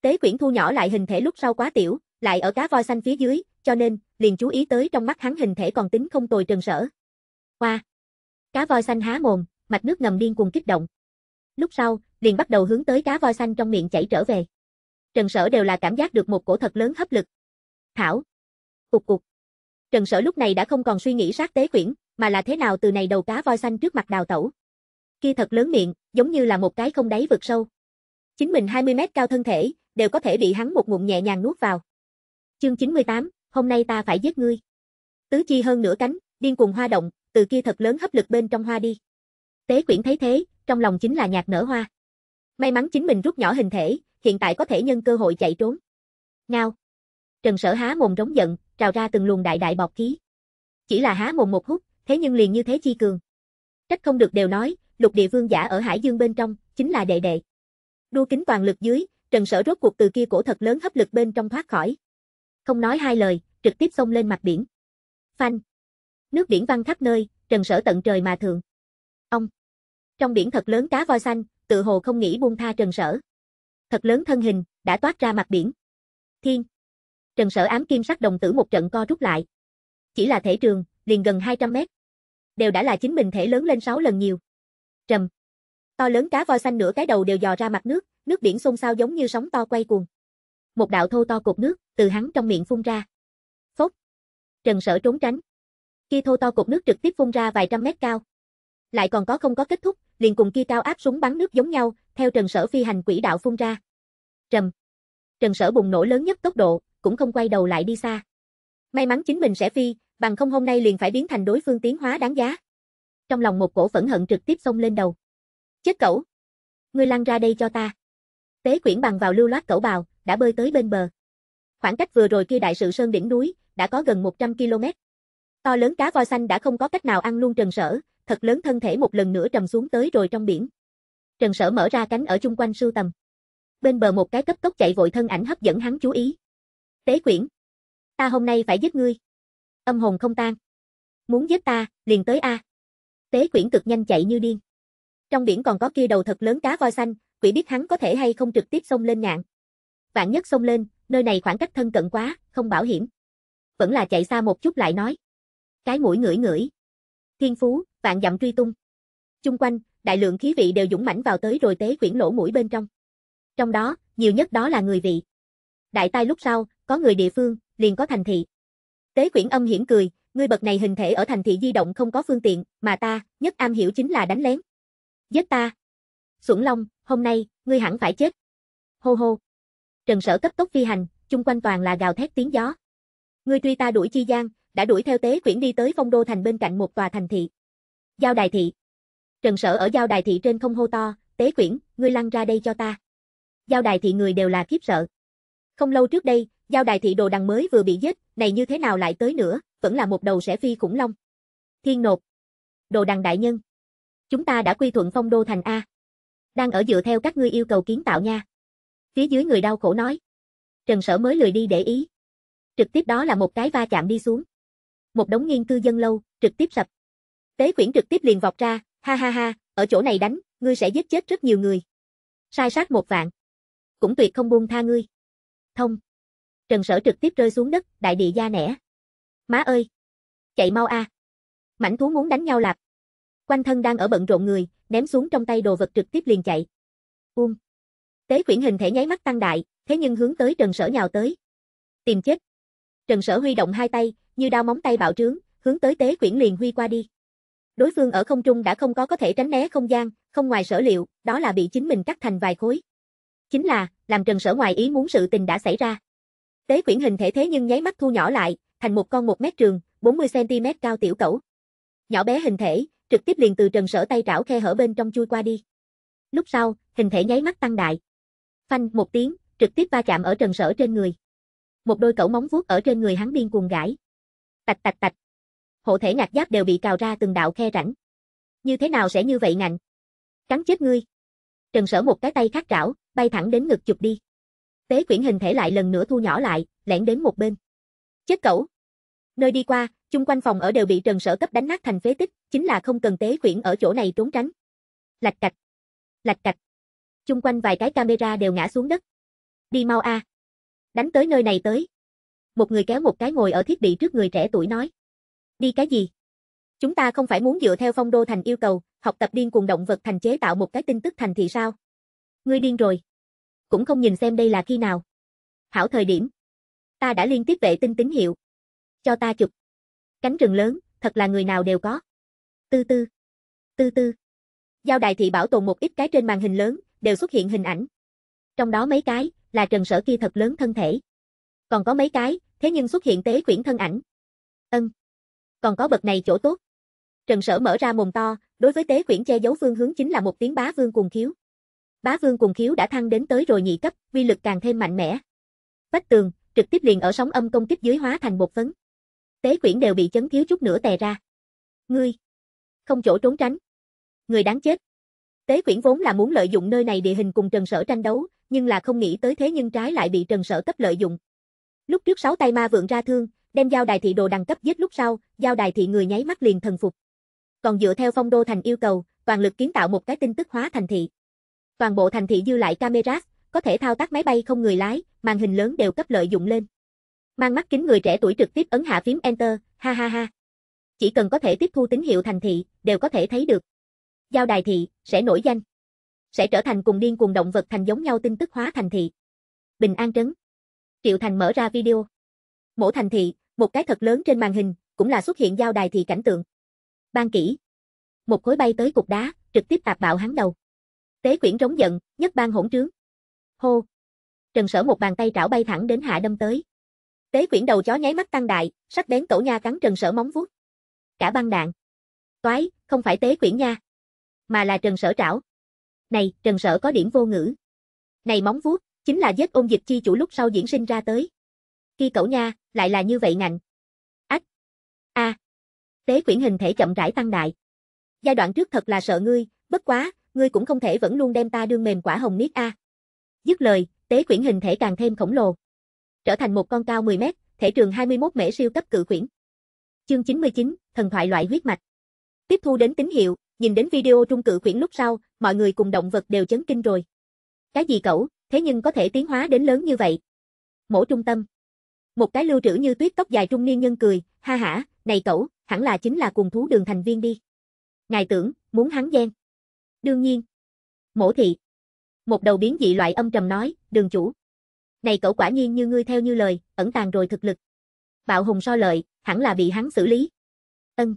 Tế quyển thu nhỏ lại hình thể lúc sau quá tiểu, lại ở cá voi xanh phía dưới, cho nên, liền chú ý tới trong mắt hắn hình thể còn tính không tồi trần sở. Qua. Cá voi xanh há mồm, mạch nước ngầm điên cuồng kích động. Lúc sau, liền bắt đầu hướng tới cá voi xanh trong miệng chảy trở về. Trần sở đều là cảm giác được một cổ thật lớn hấp lực. Thảo. Cục cục. Trần sở lúc này đã không còn suy nghĩ sát tế quyển, mà là thế nào từ này đầu cá voi xanh trước mặt đào tẩu. Kia thật lớn miệng, giống như là một cái không đáy vực sâu. Chính mình 20 mét cao thân thể, đều có thể bị hắn một ngụm nhẹ nhàng nuốt vào. Chương 98, hôm nay ta phải giết ngươi. Tứ chi hơn nửa cánh, điên cuồng hoa động, từ kia thật lớn hấp lực bên trong hoa đi. Tế quyển thấy thế, trong lòng chính là nhạc nở hoa. May mắn chính mình rút nhỏ hình thể, hiện tại có thể nhân cơ hội chạy trốn. Ngao. Trần sở há mồm rống giận, trào ra từng luồng đại đại bọt khí. Chỉ là há mồm một hút, thế nhưng liền như thế chi cường. Trách không được đều nói, lục địa vương giả ở hải dương bên trong, chính là đệ đệ. Đua kính toàn lực dưới, Trần sở rốt cuộc từ kia cổ thật lớn hấp lực bên trong thoát khỏi. Không nói hai lời, trực tiếp xông lên mặt biển. Phanh. Nước biển văng khắp nơi, Trần sở tận trời mà thượng. Ông. Trong biển thật lớn cá voi xanh, tự hồ không nghĩ buông tha Trần sở. Thật lớn thân hình, đã toát ra mặt biển. Thiên. Trần sở ám kim sắc đồng tử một trận co rút lại. Chỉ là thể trường, liền gần 200 mét. Đều đã là chính mình thể lớn lên 6 lần nhiều. Trầm. To lớn cá voi xanh nửa cái đầu đều dò ra mặt nước, nước biển xôn xao giống như sóng to quay cuồng. Một đạo thô to cột nước, từ hắn trong miệng phun ra. Phốc. Trần sở trốn tránh. Kia thô to cột nước trực tiếp phun ra vài trăm mét cao. Lại còn có không có kết thúc, liền cùng kia cao áp súng bắn nước giống nhau, theo Trần Sở phi hành quỹ đạo phun ra. Trầm. Trần Sở bùng nổ lớn nhất tốc độ, cũng không quay đầu lại đi xa. May mắn chính mình sẽ phi, bằng không hôm nay liền phải biến thành đối phương tiến hóa đáng giá. Trong lòng một cổ phẫn hận trực tiếp xông lên đầu. Chết cẩu! Ngươi lăn ra đây cho ta. Tế quyển bằng vào lưu loát cẩu bào, đã bơi tới bên bờ. Khoảng cách vừa rồi kia đại sự sơn đỉnh núi, đã có gần 100 km. To lớn cá voi xanh đã không có cách nào ăn luôn Trần Sở, thật lớn thân thể một lần nữa trầm xuống tới rồi trong biển. Trần Sở mở ra cánh ở chung quanh sưu tầm. Bên bờ một cái cấp tốc chạy vội thân ảnh hấp dẫn hắn chú ý. Tế quyển. Ta hôm nay phải giết ngươi. Âm hồn không tan. Muốn giết ta, liền tới A. Tế quyển cực nhanh chạy như điên. Trong biển còn có kia đầu thật lớn cá voi xanh, quỷ biết hắn có thể hay không trực tiếp xông lên ngạn. Vạn nhất xông lên, nơi này khoảng cách thân cận quá, không bảo hiểm. Vẫn là chạy xa một chút lại nói. Cái mũi ngửi ngửi. Thiên phú, vạn dặm truy tung. Chung quanh, đại lượng khí vị đều dũng mãnh vào tới rồi tế quyển lỗ mũi bên trong. Trong đó, nhiều nhất đó là người vị. Đại tai lúc sau, có người địa phương, liền có thành thị. Tế quyển âm hiểm cười, ngươi bậc này hình thể ở thành thị di động không có phương tiện, mà ta, nhất am hiểu chính là đánh lén. Giết ta. Xuẩn Long, hôm nay, ngươi hẳn phải chết. Hô hô. Trần sở cấp tốc phi hành, chung quanh toàn là gào thét tiếng gió. Ngươi truy ta đuổi chi gian, đã đuổi theo tế quyển đi tới phong đô thành bên cạnh một tòa thành thị. Giao đài thị. Trần sở ở giao đài thị trên không hô to, tế quyển, ngươi lăn ra đây cho ta. Giao đài thị người đều là khiếp sợ. Không lâu trước đây, giao đài thị đồ đằng mới vừa bị giết, này như thế nào lại tới nữa, vẫn là một đầu sẽ phi khủng long. Thiên nộp. Đồ đằng đại nhân. Chúng ta đã quy thuận phong đô thành A. Đang ở dựa theo các ngươi yêu cầu kiến tạo nha. Phía dưới người đau khổ nói. Trần sở mới lười đi để ý. Trực tiếp đó là một cái va chạm đi xuống. Một đống nghiên cư dân lâu, trực tiếp sập. Tế quyển trực tiếp liền vọt ra, ha ha ha, ở chỗ này đánh, ngươi sẽ giết chết rất nhiều người. Sai sát một vạn. Cũng tuyệt không buông tha ngươi. Thông. Trần sở trực tiếp rơi xuống đất, đại địa da nẻ. Má ơi! Chạy mau a! Mảnh thú muốn đánh nhau lạp. Quanh thân đang ở bận rộn người, ném xuống trong tay đồ vật trực tiếp liền chạy. Uông! Tế quyển hình thể nháy mắt tăng đại, thế nhưng hướng tới Trần Sở nhào tới. Tìm chết. Trần Sở huy động hai tay, như đao móng tay bạo trướng, hướng tới Tế quyển liền huy qua đi. Đối phương ở không trung đã không có có thể tránh né không gian, không ngoài sở liệu, đó là bị chính mình cắt thành vài khối. Chính là, làm Trần Sở ngoài ý muốn sự tình đã xảy ra. Tế quyển hình thể thế nhưng nháy mắt thu nhỏ lại, thành một con 1 mét trường, 40cm cao tiểu cẩu. Nhỏ bé hình thể, trực tiếp liền từ Trần Sở tay trảo khe hở bên trong chui qua đi. Lúc sau, hình thể nháy mắt tăng đại. Phanh một tiếng, trực tiếp va chạm ở Trần Sở trên người. Một đôi cẩu móng vuốt ở trên người hắn điên cuồng gãi. Tạch tạch tạch. Hộ thể ngạc giáp đều bị cào ra từng đạo khe rãnh. Như thế nào sẽ như vậy ngạnh? Cắn chết ngươi. Trần Sở một cái tay khác trảo, bay thẳng đến ngực chụp đi. Tế quyển hình thể lại lần nữa thu nhỏ lại, lẻn đến một bên. Chết cẩu. Nơi đi qua, chung quanh phòng ở đều bị Trần Sở cấp đánh nát thành phế tích, chính là không cần tế quyển ở chỗ này trốn tránh. Lạch cạch. Lạch cạch. Chung quanh vài cái camera đều ngã xuống đất. Đi mau a. Đánh tới nơi này tới. Một người kéo một cái ngồi ở thiết bị trước người trẻ tuổi nói. Đi cái gì? Chúng ta không phải muốn dựa theo phong đô thành yêu cầu, học tập điên cùng động vật thành chế tạo một cái tin tức thành thì sao? Ngươi điên rồi. Cũng không nhìn xem đây là khi nào. Hảo thời điểm. Ta đã liên tiếp vệ tinh tín hiệu. Cho ta chụp. Cánh rừng lớn, thật là người nào đều có. Tư tư. Tư tư. Giao đài thị bảo tồn một ít cái trên màn hình lớn, đều xuất hiện hình ảnh. Trong đó mấy cái, là trần sở kia thật lớn thân thể. Còn có mấy cái, thế nhưng xuất hiện tế quyển thân ảnh. Ân. Còn có bậc này chỗ tốt. Trần sở mở ra mồm to, đối với tế quyển che giấu phương hướng chính là một tiếng bá vương cuồng khiếu. Bá vương cùng khiếu đã thăng đến tới rồi nhị cấp, vi lực càng thêm mạnh mẽ. Vách tường, trực tiếp liền ở sóng âm công kích dưới hóa thành một phấn. Tế quyển đều bị chấn thiếu chút nữa tè ra. Ngươi, không chỗ trốn tránh. Người đáng chết. Tế quyển vốn là muốn lợi dụng nơi này địa hình cùng Trần Sở tranh đấu, nhưng là không nghĩ tới thế nhưng trái lại bị Trần Sở cấp lợi dụng. Lúc trước sáu tay ma vượng ra thương, đem giao đài thị đồ đẳng cấp giết lúc sau, giao đài thị người nháy mắt liền thần phục. Còn dựa theo phong đô thành yêu cầu, toàn lực kiến tạo một cái tin tức hóa thành thị. Toàn bộ thành thị dư lại camera, có thể thao tác máy bay không người lái, màn hình lớn đều cấp lợi dụng lên. Mang mắt kính người trẻ tuổi trực tiếp ấn hạ phím Enter, ha ha ha. Chỉ cần có thể tiếp thu tín hiệu thành thị, đều có thể thấy được. Giao đài thị, sẽ nổi danh. Sẽ trở thành cùng điên cùng động vật thành giống nhau tin tức hóa thành thị. Bình An Trấn. Triệu Thành mở ra video. Mổ thành thị, một cái thật lớn trên màn hình, cũng là xuất hiện giao đài thị cảnh tượng. Ban kỹ. Một khối bay tới cục đá, trực tiếp tạp bạo hắn đầu. Tế quyển trống giận, nhất ban hỗn trướng. Hô. Trần sở một bàn tay trảo bay thẳng đến hạ đâm tới. Tế quyển đầu chó nháy mắt tăng đại, sắc bén tổ nha cắn Trần Sở móng vuốt. Cả băng đạn. Toái, không phải tế quyển nha, mà là Trần Sở trảo. Này, Trần Sở có điểm vô ngữ. Này móng vuốt, chính là vết ôn dịch chi chủ lúc sau diễn sinh ra tới. Khi cẩu nha, lại là như vậy ngạnh. Ách. A. Tế quyển hình thể chậm rãi tăng đại. Giai đoạn trước thật là sợ ngươi, bất quá, ngươi cũng không thể vẫn luôn đem ta đương mềm quả hồng niết a. Dứt lời, tế quyển hình thể càng thêm khổng lồ trở thành một con cao 10 mét, thể trường 21 mễ siêu cấp cự quyển. Chương 99, thần thoại loại huyết mạch. Tiếp thu đến tín hiệu, nhìn đến video trung cự quyển lúc sau, mọi người cùng động vật đều chấn kinh rồi. Cái gì cẩu, thế nhưng có thể tiến hóa đến lớn như vậy. Mổ trung tâm. Một cái lưu trữ như tuyết tóc dài trung niên nhân cười, ha hả, này cẩu, hẳn là chính là cuồng thú đường thành viên đi. Ngài tưởng, muốn hắn ghen. Đương nhiên. Mổ thị. Một đầu biến dị loại âm trầm nói, đường chủ, này cậu quả nhiên như ngươi theo như lời, ẩn tàng rồi thực lực. Bạo hùng so lợi, hẳn là bị hắn xử lý. Ân.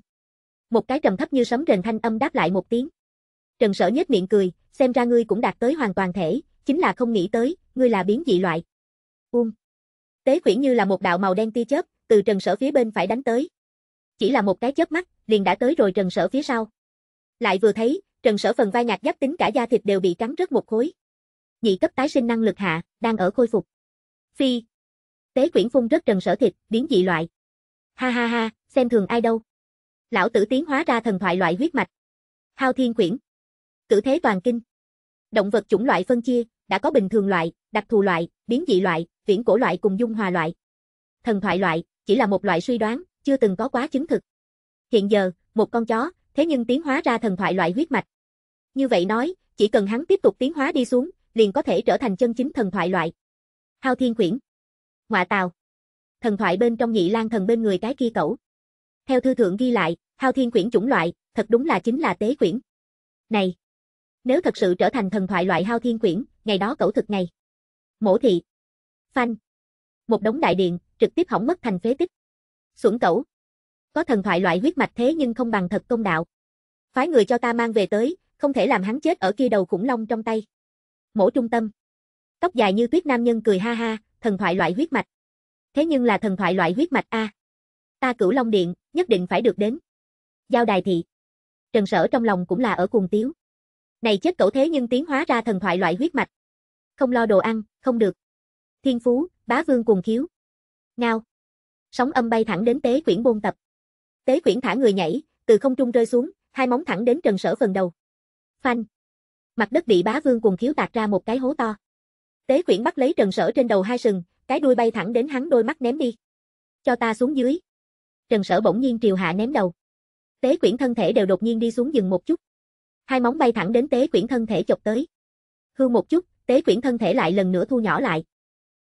Một cái trầm thấp như sấm rền thanh âm đáp lại một tiếng. Trần sở nhếch miệng cười, xem ra ngươi cũng đạt tới hoàn toàn thể, chính là không nghĩ tới, ngươi là biến dị loại. Uông. Tế khuyển như là một đạo màu đen tia chớp, từ trần sở phía bên phải đánh tới. Chỉ là một cái chớp mắt, liền đã tới rồi trần sở phía sau. Lại vừa thấy, trần sở phần vai nhạt giáp tính cả da thịt đều bị cắn rớt một khối nhị cấp tái sinh năng lực hạ, đang ở khôi phục. Phi. Tế quyển phun rất trần sở thịt, biến dị loại. Ha ha ha, xem thường ai đâu. Lão tử tiến hóa ra thần thoại loại huyết mạch. Hao thiên quyển. Cử thế toàn kinh. Động vật chủng loại phân chia, đã có bình thường loại, đặc thù loại, biến dị loại, viễn cổ loại cùng dung hòa loại. Thần thoại loại, chỉ là một loại suy đoán, chưa từng có quá chứng thực. Hiện giờ, một con chó, thế nhưng tiến hóa ra thần thoại loại huyết mạch. Như vậy nói, chỉ cần hắn tiếp tục tiến hóa đi xuống, liền có thể trở thành chân chính thần thoại loại. Hao Thiên Quyển Ngoạ tào Thần thoại bên trong nhị lang thần bên người cái kia cẩu. Theo thư thượng ghi lại, Hao Thiên Quyển chủng loại, thật đúng là chính là tế quyển. Này! Nếu thật sự trở thành thần thoại loại Hao Thiên Quyển, ngày đó cẩu thực ngày. Mổ thị. Phanh. Một đống đại điện, trực tiếp hỏng mất thành phế tích. Xuẩn cẩu. Có thần thoại loại huyết mạch thế nhưng không bằng thật công đạo. Phái người cho ta mang về tới, không thể làm hắn chết ở kia đầu khủng long trong tay. Mổ trung tâm. Tóc dài như tuyết nam nhân cười ha ha, thần thoại loại huyết mạch. Thế nhưng là thần thoại loại huyết mạch a. Ta cửu long điện, nhất định phải được đến. Giao đài thị. Trần sở trong lòng cũng là ở cùng tiếu. Này chết cẩu thế nhưng tiến hóa ra thần thoại loại huyết mạch. Không lo đồ ăn, không được. Thiên phú, bá vương cùng khiếu. Ngao. Sóng âm bay thẳng đến tế quyển bôn tập. Tế quyển thả người nhảy, từ không trung rơi xuống, hai móng thẳng đến trần sở phần đầu. Phanh. Mặt đất bị bá vương cùng khiếu tạc ra một cái hố to. Tế quyển bắt lấy trần sở trên đầu hai sừng, cái đuôi bay thẳng đến hắn đôi mắt ném đi. Cho ta xuống dưới. Trần sở bỗng nhiên triều hạ ném đầu. Tế quyển thân thể đều đột nhiên đi xuống dừng một chút. Hai móng bay thẳng đến tế quyển thân thể chọc tới. Hư một chút, tế quyển thân thể lại lần nữa thu nhỏ lại.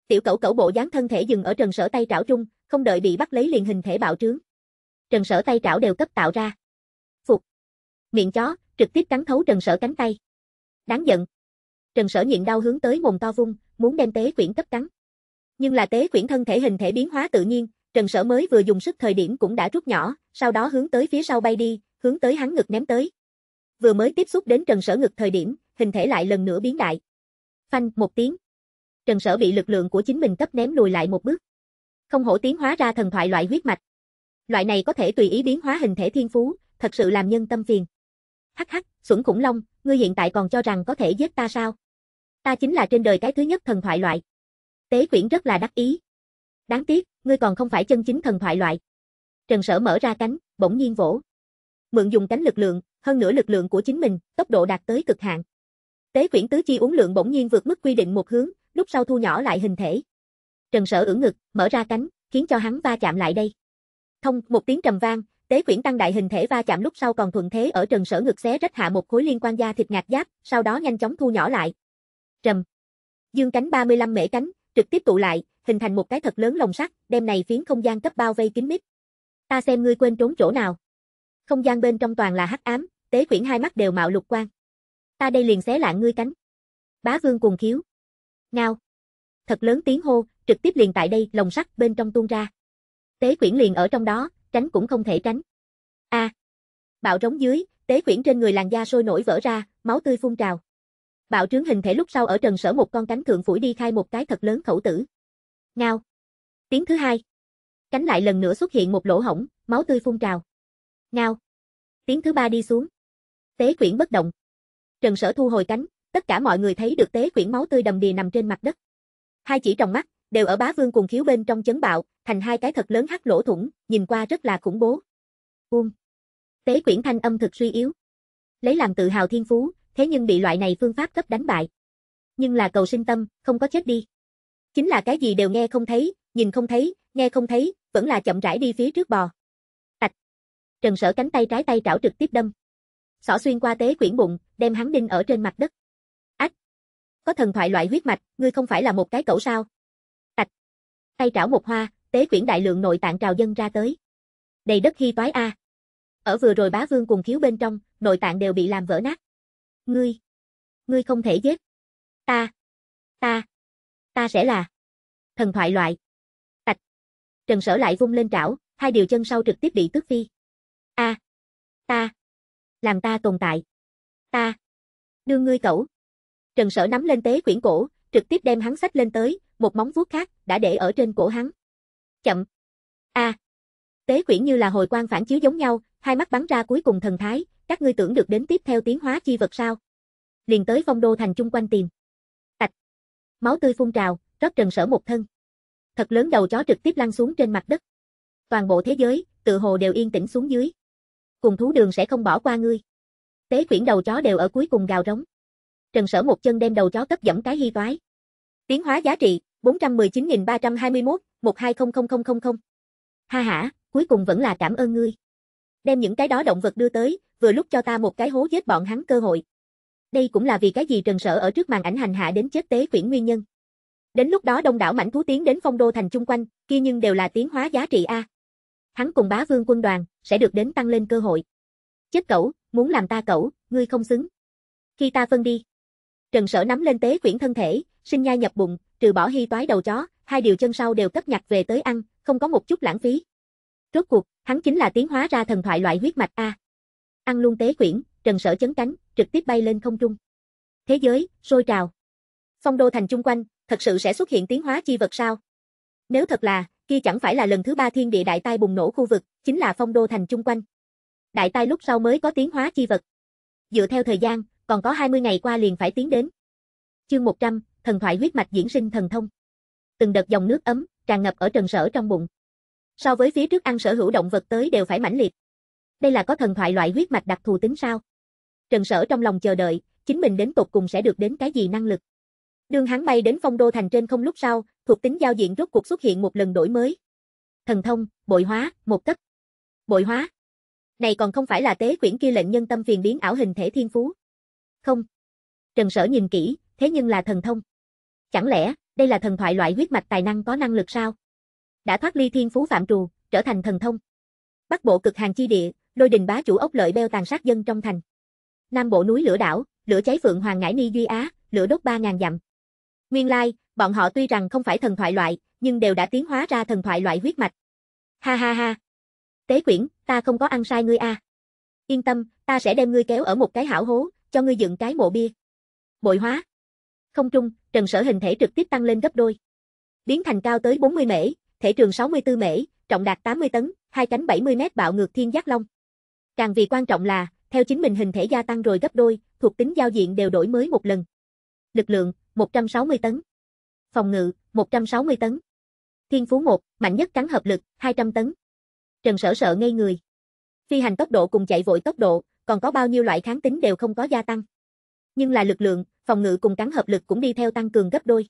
Tiểu cẩu cẩu bộ dáng thân thể dừng ở trần sở tay trảo trung, không đợi bị bắt lấy liền hình thể bạo trướng. Trần sở tay trảo đều cấp tạo ra. Phục. Miệng chó, trực tiếp cắn thấu trần sở cánh tay. Đáng giận. Trần sở nhịn đau hướng tới mồm to vung, muốn đem tế quyển cấp cắn. Nhưng là tế quyển thân thể hình thể biến hóa tự nhiên, Trần Sở mới vừa dùng sức thời điểm cũng đã rút nhỏ, sau đó hướng tới phía sau bay đi, hướng tới hắn ngực ném tới. Vừa mới tiếp xúc đến Trần Sở ngực thời điểm, hình thể lại lần nữa biến đại. Phanh một tiếng. Trần Sở bị lực lượng của chính mình cấp ném lùi lại một bước. Không hổ tiến hóa ra thần thoại loại huyết mạch. Loại này có thể tùy ý biến hóa hình thể thiên phú, thật sự làm nhân tâm phiền. Hắc hắc, xuẩn khủng long, ngươi hiện tại còn cho rằng có thể giết ta sao? Ta chính là trên đời cái thứ nhất thần thoại loại. Tế quyển rất là đắc ý. Đáng tiếc, ngươi còn không phải chân chính thần thoại loại. Trần Sở mở ra cánh, bỗng nhiên vỗ. Mượn dùng cánh lực lượng, hơn nữa lực lượng của chính mình, tốc độ đạt tới cực hạn. Tế quyển tứ chi uống lượng bỗng nhiên vượt mức quy định một hướng, lúc sau thu nhỏ lại hình thể. Trần Sở ưỡn ngực, mở ra cánh, khiến cho hắn va chạm lại đây. Thông, một tiếng trầm vang, tế quyển tăng đại hình thể va chạm lúc sau còn thuận thế ở Trần Sở ngực xé rách hạ một khối liên quan da thịt ngạc giáp, sau đó nhanh chóng thu nhỏ lại. Trầm. Dương cánh 35 mễ cánh, trực tiếp tụ lại, hình thành một cái thật lớn lồng sắt, đem này phiến không gian cấp bao vây kín mít. Ta xem ngươi quên trốn chỗ nào. Không gian bên trong toàn là hắc ám, tế quyển hai mắt đều mạo lục quang. Ta đây liền xé lạng ngươi cánh. Bá vương cuồng khiếu. Ngao. Thật lớn tiếng hô, trực tiếp liền tại đây, lồng sắt bên trong tuôn ra. Tế quyển liền ở trong đó, tránh cũng không thể tránh. A. Bạo trống dưới, tế quyển trên người làn da sôi nổi vỡ ra, máu tươi phun trào. Bạo trướng hình thể lúc sau ở trần sở một con cánh thượng phủi đi khai một cái thật lớn khẩu tử. Ngao. Tiếng thứ hai. Cánh lại lần nữa xuất hiện một lỗ hổng, máu tươi phun trào. Ngao. Tiếng thứ ba đi xuống. Tế quyển bất động. Trần sở thu hồi cánh, tất cả mọi người thấy được tế quyển máu tươi đầm đìa nằm trên mặt đất. Hai chỉ trong mắt, đều ở bá vương cùng khiếu bên trong chấn bạo, thành hai cái thật lớn hắc lỗ thủng, nhìn qua rất là khủng bố. Buông. Tế quyển thanh âm thực suy yếu. Lấy làm tự hào thiên phú, thế nhưng bị loại này phương pháp cấp đánh bại. Nhưng là cầu sinh tâm, không có chết đi. Chính là cái gì đều nghe không thấy, nhìn không thấy, nghe không thấy, vẫn là chậm rãi đi phía trước bò. Tạch. Trần sở cánh tay trái tay trảo trực tiếp đâm. Xỏ xuyên qua tế quyển bụng, đem hắn đinh ở trên mặt đất. Ách. Có thần thoại loại huyết mạch, ngươi không phải là một cái cẩu sao? Tay trảo một hoa, tế quyển đại lượng nội tạng trào dân ra tới. Đầy đất khi toái a. Ở vừa rồi bá vương cùng khiếu bên trong, nội tạng đều bị làm vỡ nát. Ngươi, ngươi không thể giết. Ta, ta, ta sẽ là thần thoại loại. Tạch. Trần Sở lại vung lên trảo, hai điều chân sau trực tiếp bị tước phi. A, ta, làm ta tồn tại. Ta, đưa ngươi cẩu. Trần Sở nắm lên tế quyển cổ, trực tiếp đem hắn sách lên tới, một móng vuốt khác đã để ở trên cổ hắn. Chậm. A. Tế quyển như là hồi quang phản chiếu giống nhau, hai mắt bắn ra cuối cùng thần thái, các ngươi tưởng được đến tiếp theo tiến hóa chi vật sao? Liền tới phong đô thành chung quanh tìm. Tạch. Máu tươi phun trào, rất trần sở một thân. thật lớn đầu chó trực tiếp lăn xuống trên mặt đất. Toàn bộ thế giới, tự hồ đều yên tĩnh xuống dưới. Cùng thú đường sẽ không bỏ qua ngươi. Tế quyển đầu chó đều ở cuối cùng gào rống. Trần Sở một chân đem đầu chó cấp dẫm cái hy toái. Tiến hóa giá trị, 419.321, 120000. Ha ha, cuối cùng vẫn là cảm ơn ngươi. Đem những cái đó động vật đưa tới, vừa lúc cho ta một cái hố giết bọn hắn cơ hội. Đây cũng là vì cái gì Trần Sở ở trước màn ảnh hành hạ đến chết tế quyển nguyên nhân. Đến lúc đó đông đảo mảnh thú tiến đến phong đô thành chung quanh, kia nhưng đều là tiến hóa giá trị A. Hắn cùng bá vương quân đoàn, sẽ được đến tăng lên cơ hội. Chết cẩu, muốn làm ta cẩu, ngươi không xứng. Khi ta phân đi. Trần Sở nắm lên tế quyển thân thể, sinh nhai nhập bụng, trừ bỏ hy toái đầu chó, hai điều chân sau đều cấp nhặt về tới ăn, không có một chút lãng phí. Rốt cuộc, hắn chính là tiến hóa ra thần thoại loại huyết mạch A. Ăn luôn tế quyển, Trần Sở chấn cánh, trực tiếp bay lên không trung. Thế giới, sôi trào. Phong đô thành chung quanh, thật sự sẽ xuất hiện tiến hóa chi vật sao? Nếu thật là, kia chẳng phải là lần thứ ba thiên địa đại tai bùng nổ khu vực, chính là phong đô thành chung quanh. Đại tai lúc sau mới có tiến hóa chi vật. Dựa theo thời gian, còn có 20 ngày qua liền phải tiến đến. Chương 100, thần thoại huyết mạch diễn sinh thần thông. Từng đợt dòng nước ấm, tràn ngập ở trần sở trong bụng. So với phía trước ăn sở hữu động vật tới đều phải mãnh liệt. Đây là có thần thoại loại huyết mạch đặc thù tính sao? Trần sở trong lòng chờ đợi, chính mình đến tột cùng sẽ được đến cái gì năng lực. Đường hắn bay đến phong đô thành trên không lúc sau, thuộc tính giao diện rốt cuộc xuất hiện một lần đổi mới. Thần thông, bội hóa, một cấp. Bội hóa. Này còn không phải là tế quyển kia lệnh nhân tâm phiền biến ảo hình thể thiên phú. Không. Trần Sở nhìn kỹ, thế nhưng là thần thông. Chẳng lẽ, đây là thần thoại loại huyết mạch tài năng có năng lực sao? Đã thoát ly thiên phú phạm trù, trở thành thần thông. Bắc bộ cực hàng chi địa, lôi đình bá chủ ốc lợi beo tàn sát dân trong thành. Nam bộ núi lửa đảo, lửa cháy phượng hoàng ngải ni duy á, lửa đốt ba ngàn dặm. Nguyên lai, bọn họ tuy rằng không phải thần thoại loại, nhưng đều đã tiến hóa ra thần thoại loại huyết mạch. Ha ha ha. Tế quyển, ta không có ăn sai ngươi a. Yên tâm, ta sẽ đem ngươi kéo ở một cái hảo hố, cho ngươi dựng cái mộ bia. Bội hóa. Không trung, trần sở hình thể trực tiếp tăng lên gấp đôi. Biến thành cao tới 40 mễ, thể trường 64 mễ, trọng đạt 80 tấn, hai cánh 70 mét bạo ngược thiên giác long. Càng vì quan trọng là, theo chính mình hình thể gia tăng rồi gấp đôi, thuộc tính giao diện đều đổi mới một lần. Lực lượng, 160 tấn. Phòng ngự, 160 tấn. Thiên phú 1, mạnh nhất cắn hợp lực, 200 tấn. Trần sở sợ ngây người. Phi hành tốc độ cùng chạy vội tốc độ, còn có bao nhiêu loại kháng tính đều không có gia tăng. Nhưng là lực lượng, phòng ngự cùng cắn hợp lực cũng đi theo tăng cường gấp đôi.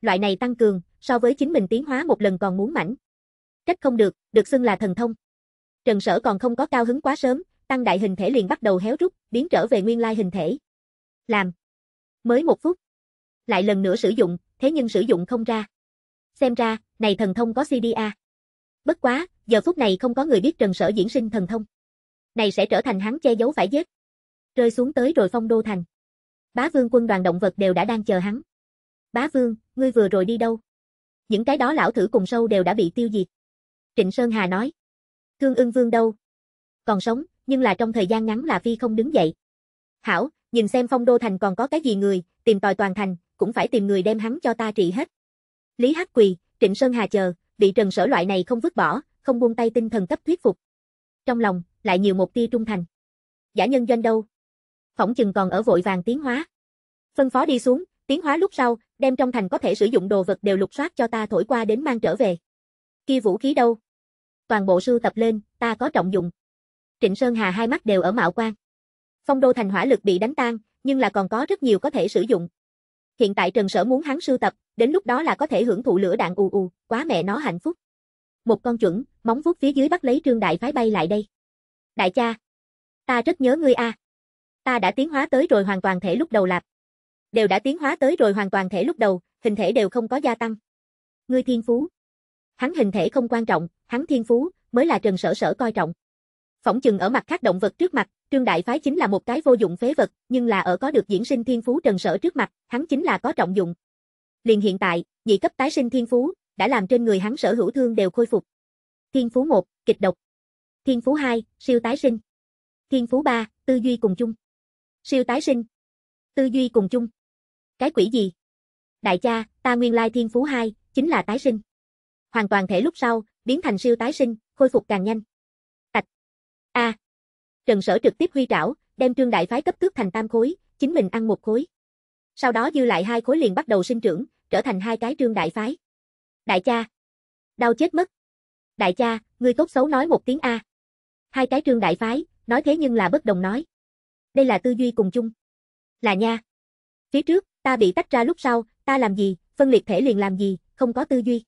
Loại này tăng cường, so với chính mình tiến hóa một lần còn muốn mảnh. Trách không được, được xưng là thần thông. Trần sở còn không có cao hứng quá sớm, tăng đại hình thể liền bắt đầu héo rút, biến trở về nguyên lai hình thể. Làm. Mới một phút. Lại lần nữa sử dụng, thế nhưng sử dụng không ra. Xem ra, này thần thông có CDA. Bất quá, giờ phút này không có người biết Trần Sở diễn sinh thần thông. Này sẽ trở thành hắn che giấu phải giết. Rơi xuống tới rồi phong đô thành. Bá vương quân đoàn động vật đều đã đang chờ hắn. Bá vương, ngươi vừa rồi đi đâu? Những cái đó lão thử cùng sâu đều đã bị tiêu diệt. Trịnh Sơn Hà nói. thương ưng vương đâu? Còn sống, nhưng là trong thời gian ngắn là phi không đứng dậy. Hảo, nhìn xem phong đô thành còn có cái gì người, tìm tòi toàn thành, cũng phải tìm người đem hắn cho ta trị hết. Lý Hắc Quỳ, Trịnh Sơn Hà chờ, bị Trần Sở loại này không vứt bỏ, không buông tay tinh thần cấp thuyết phục. Trong lòng, lại nhiều một tia trung thành. Giả nhân doanh đâu? Phỏng chừng còn ở vội vàng tiến hóa. Phân phó đi xuống, tiến hóa lúc sau, đem trong thành có thể sử dụng đồ vật đều lục soát cho ta thổi qua đến mang trở về. Kia vũ khí đâu? Toàn bộ sưu tập lên, ta có trọng dụng. Trịnh Sơn Hà hai mắt đều ở mạo quan. Phong đô thành hỏa lực bị đánh tan, nhưng là còn có rất nhiều có thể sử dụng. Hiện tại Trần Sở muốn hắn sưu tập, đến lúc đó là có thể hưởng thụ lửa đạn ù ù, quá mẹ nó hạnh phúc. Một con chuẩn, móng vuốt phía dưới bắt lấy Trương Đại phái bay lại đây. Đại cha, ta rất nhớ ngươi a. Ta đã tiến hóa tới rồi hoàn toàn thể lúc đầu lạp. Đều đã tiến hóa tới rồi hoàn toàn thể lúc đầu, hình thể đều không có gia tăng. Ngươi thiên phú. Hắn hình thể không quan trọng, hắn thiên phú mới là Trần Sở Sở coi trọng. Phỏng chừng ở mặt khác động vật trước mặt, Trương Đại Phái chính là một cái vô dụng phế vật, nhưng là ở có được diễn sinh thiên phú trần sở trước mặt, hắn chính là có trọng dụng. Liền hiện tại, nhị cấp tái sinh thiên phú, đã làm trên người hắn sở hữu thương đều khôi phục. Thiên phú 1, kịch độc. Thiên phú 2, siêu tái sinh. Thiên phú 3, tư duy cùng chung. Siêu tái sinh. Tư duy cùng chung. Cái quỷ gì? Đại cha, ta nguyên lai thiên phú 2, chính là tái sinh. Hoàn toàn thể lúc sau, biến thành siêu tái sinh, khôi phục càng nhanh. Tạch. A. Trần Sở trực tiếp huy trảo, đem Trương Đại Phái cấp tước thành tam khối, chính mình ăn một khối. Sau đó dư lại hai khối liền bắt đầu sinh trưởng, trở thành hai cái Trương Đại Phái. Đại cha. Đau chết mất. Đại cha, ngươi tốt xấu nói một tiếng A. Hai cái trương đại phái, nói thế nhưng là bất đồng nói. Đây là tư duy cùng chung. Là nha. Phía trước, ta bị tách ra lúc sau, ta làm gì, phân liệt thể liền làm gì, không có tư duy.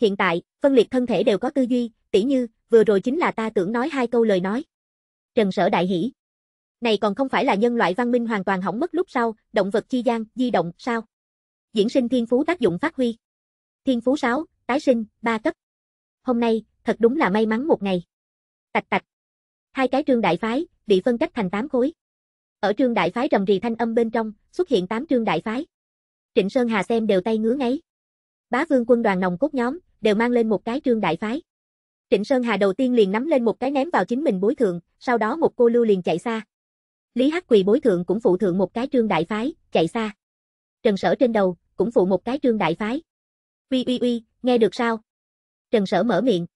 Hiện tại, phân liệt thân thể đều có tư duy, tỉ như, vừa rồi chính là ta tưởng nói hai câu lời nói. Trần sở đại hỷ. Này còn không phải là nhân loại văn minh hoàn toàn hỏng mất lúc sau, động vật chi gian, di động, sao? Diễn sinh thiên phú tác dụng phát huy. Thiên phú 6, tái sinh, 3 cấp. Hôm nay, thật đúng là may mắn một ngày. Tạch tạch. Hai cái trương đại phái, bị phân cách thành 8 khối. Ở trương đại phái rầm rì thanh âm bên trong, xuất hiện 8 trương đại phái. Trịnh Sơn Hà xem đều tay ngứa ngáy. Bá vương quân đoàn nòng cốt nhóm, đều mang lên một cái trương đại phái. Trịnh Sơn Hà đầu tiên liền nắm lên một cái ném vào chính mình bối thượng, sau đó một cô lưu liền chạy xa. Lý Hắc Quỳ bối thượng cũng phụ thượng một cái trương đại phái, chạy xa. Trần Sở trên đầu, cũng phụ một cái trương đại phái. Uy uy uy, nghe được sao? Trần Sở mở miệng.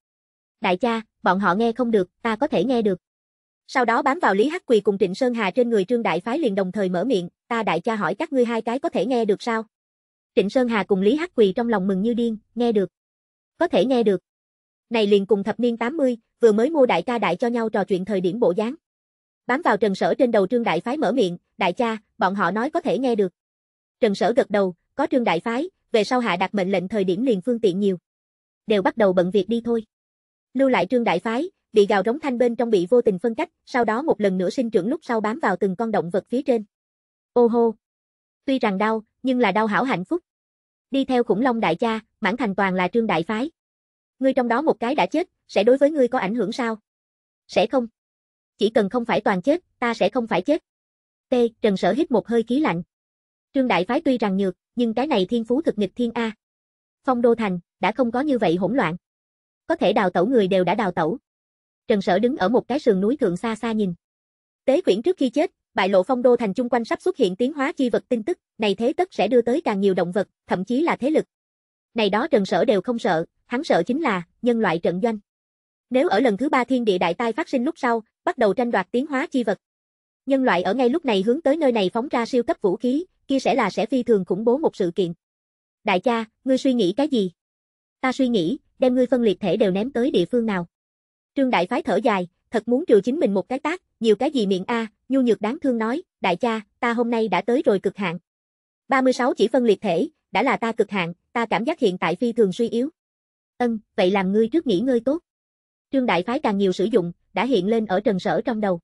Đại cha, bọn họ nghe không được, ta có thể nghe được. Sau đó bám vào Lý Hắc Quỳ cùng Trịnh Sơn Hà trên người trương đại phái liền đồng thời mở miệng, ta đại cha hỏi các ngươi hai cái có thể nghe được sao? Trịnh Sơn Hà cùng Lý Hắc Quỳ trong lòng mừng như điên, nghe được. Có thể nghe được. Này liền cùng thập niên 80, vừa mới mua đại ca đại cho nhau trò chuyện thời điểm bộ dáng. Bám vào Trần Sở trên đầu Trương Đại Phái mở miệng, đại cha, bọn họ nói có thể nghe được. Trần Sở gật đầu, có Trương Đại Phái, về sau hạ đặt mệnh lệnh thời điểm liền phương tiện nhiều. Đều bắt đầu bận việc đi thôi. Lưu lại Trương Đại Phái, bị gào rống thanh bên trong bị vô tình phân cách, sau đó một lần nữa sinh trưởng lúc sau bám vào từng con động vật phía trên. Ô hô! Tuy rằng đau, nhưng là đau hảo hạnh phúc. Đi theo khủng long đại cha, mãn thành toàn là Trương Đại Phái. Ngươi trong đó một cái đã chết, sẽ đối với ngươi có ảnh hưởng sao? Sẽ không. Chỉ cần không phải toàn chết, ta sẽ không phải chết. T. Trần Sở hít một hơi khí lạnh. Trương Đại Phái tuy rằng nhược, nhưng cái này thiên phú thực nghịch thiên A. Phong Đô Thành, đã không có như vậy hỗn loạn. Có thể đào tẩu người đều đã đào tẩu. Trần Sở đứng ở một cái sườn núi thượng xa xa nhìn. Tế quyển trước khi chết, bại lộ Phong Đô Thành chung quanh sắp xuất hiện tiến hóa chi vật tin tức, này thế tất sẽ đưa tới càng nhiều động vật, thậm chí là thế lực. Này đó Trần Sở đều không sợ, hắn sợ chính là nhân loại trận doanh. Nếu ở lần thứ ba thiên địa đại tai phát sinh lúc sau, bắt đầu tranh đoạt tiến hóa chi vật. Nhân loại ở ngay lúc này hướng tới nơi này phóng ra siêu cấp vũ khí, kia sẽ là sẽ phi thường khủng bố một sự kiện. Đại cha, ngươi suy nghĩ cái gì? Ta suy nghĩ, đem ngươi phân liệt thể đều ném tới địa phương nào. Trương Đại Phái thở dài, thật muốn trừ chính mình một cái tác, nhiều cái gì miệng a, nhu nhược đáng thương nói, đại cha, ta hôm nay đã tới rồi cực hạn. 36 chỉ phân liệt thể, đã là ta cực hạn, ta cảm giác hiện tại phi thường suy yếu. Ân, vậy làm ngươi trước nghỉ ngơi tốt. Trương Đại Phái càng nhiều sử dụng, đã hiện lên ở trần sở trong đầu.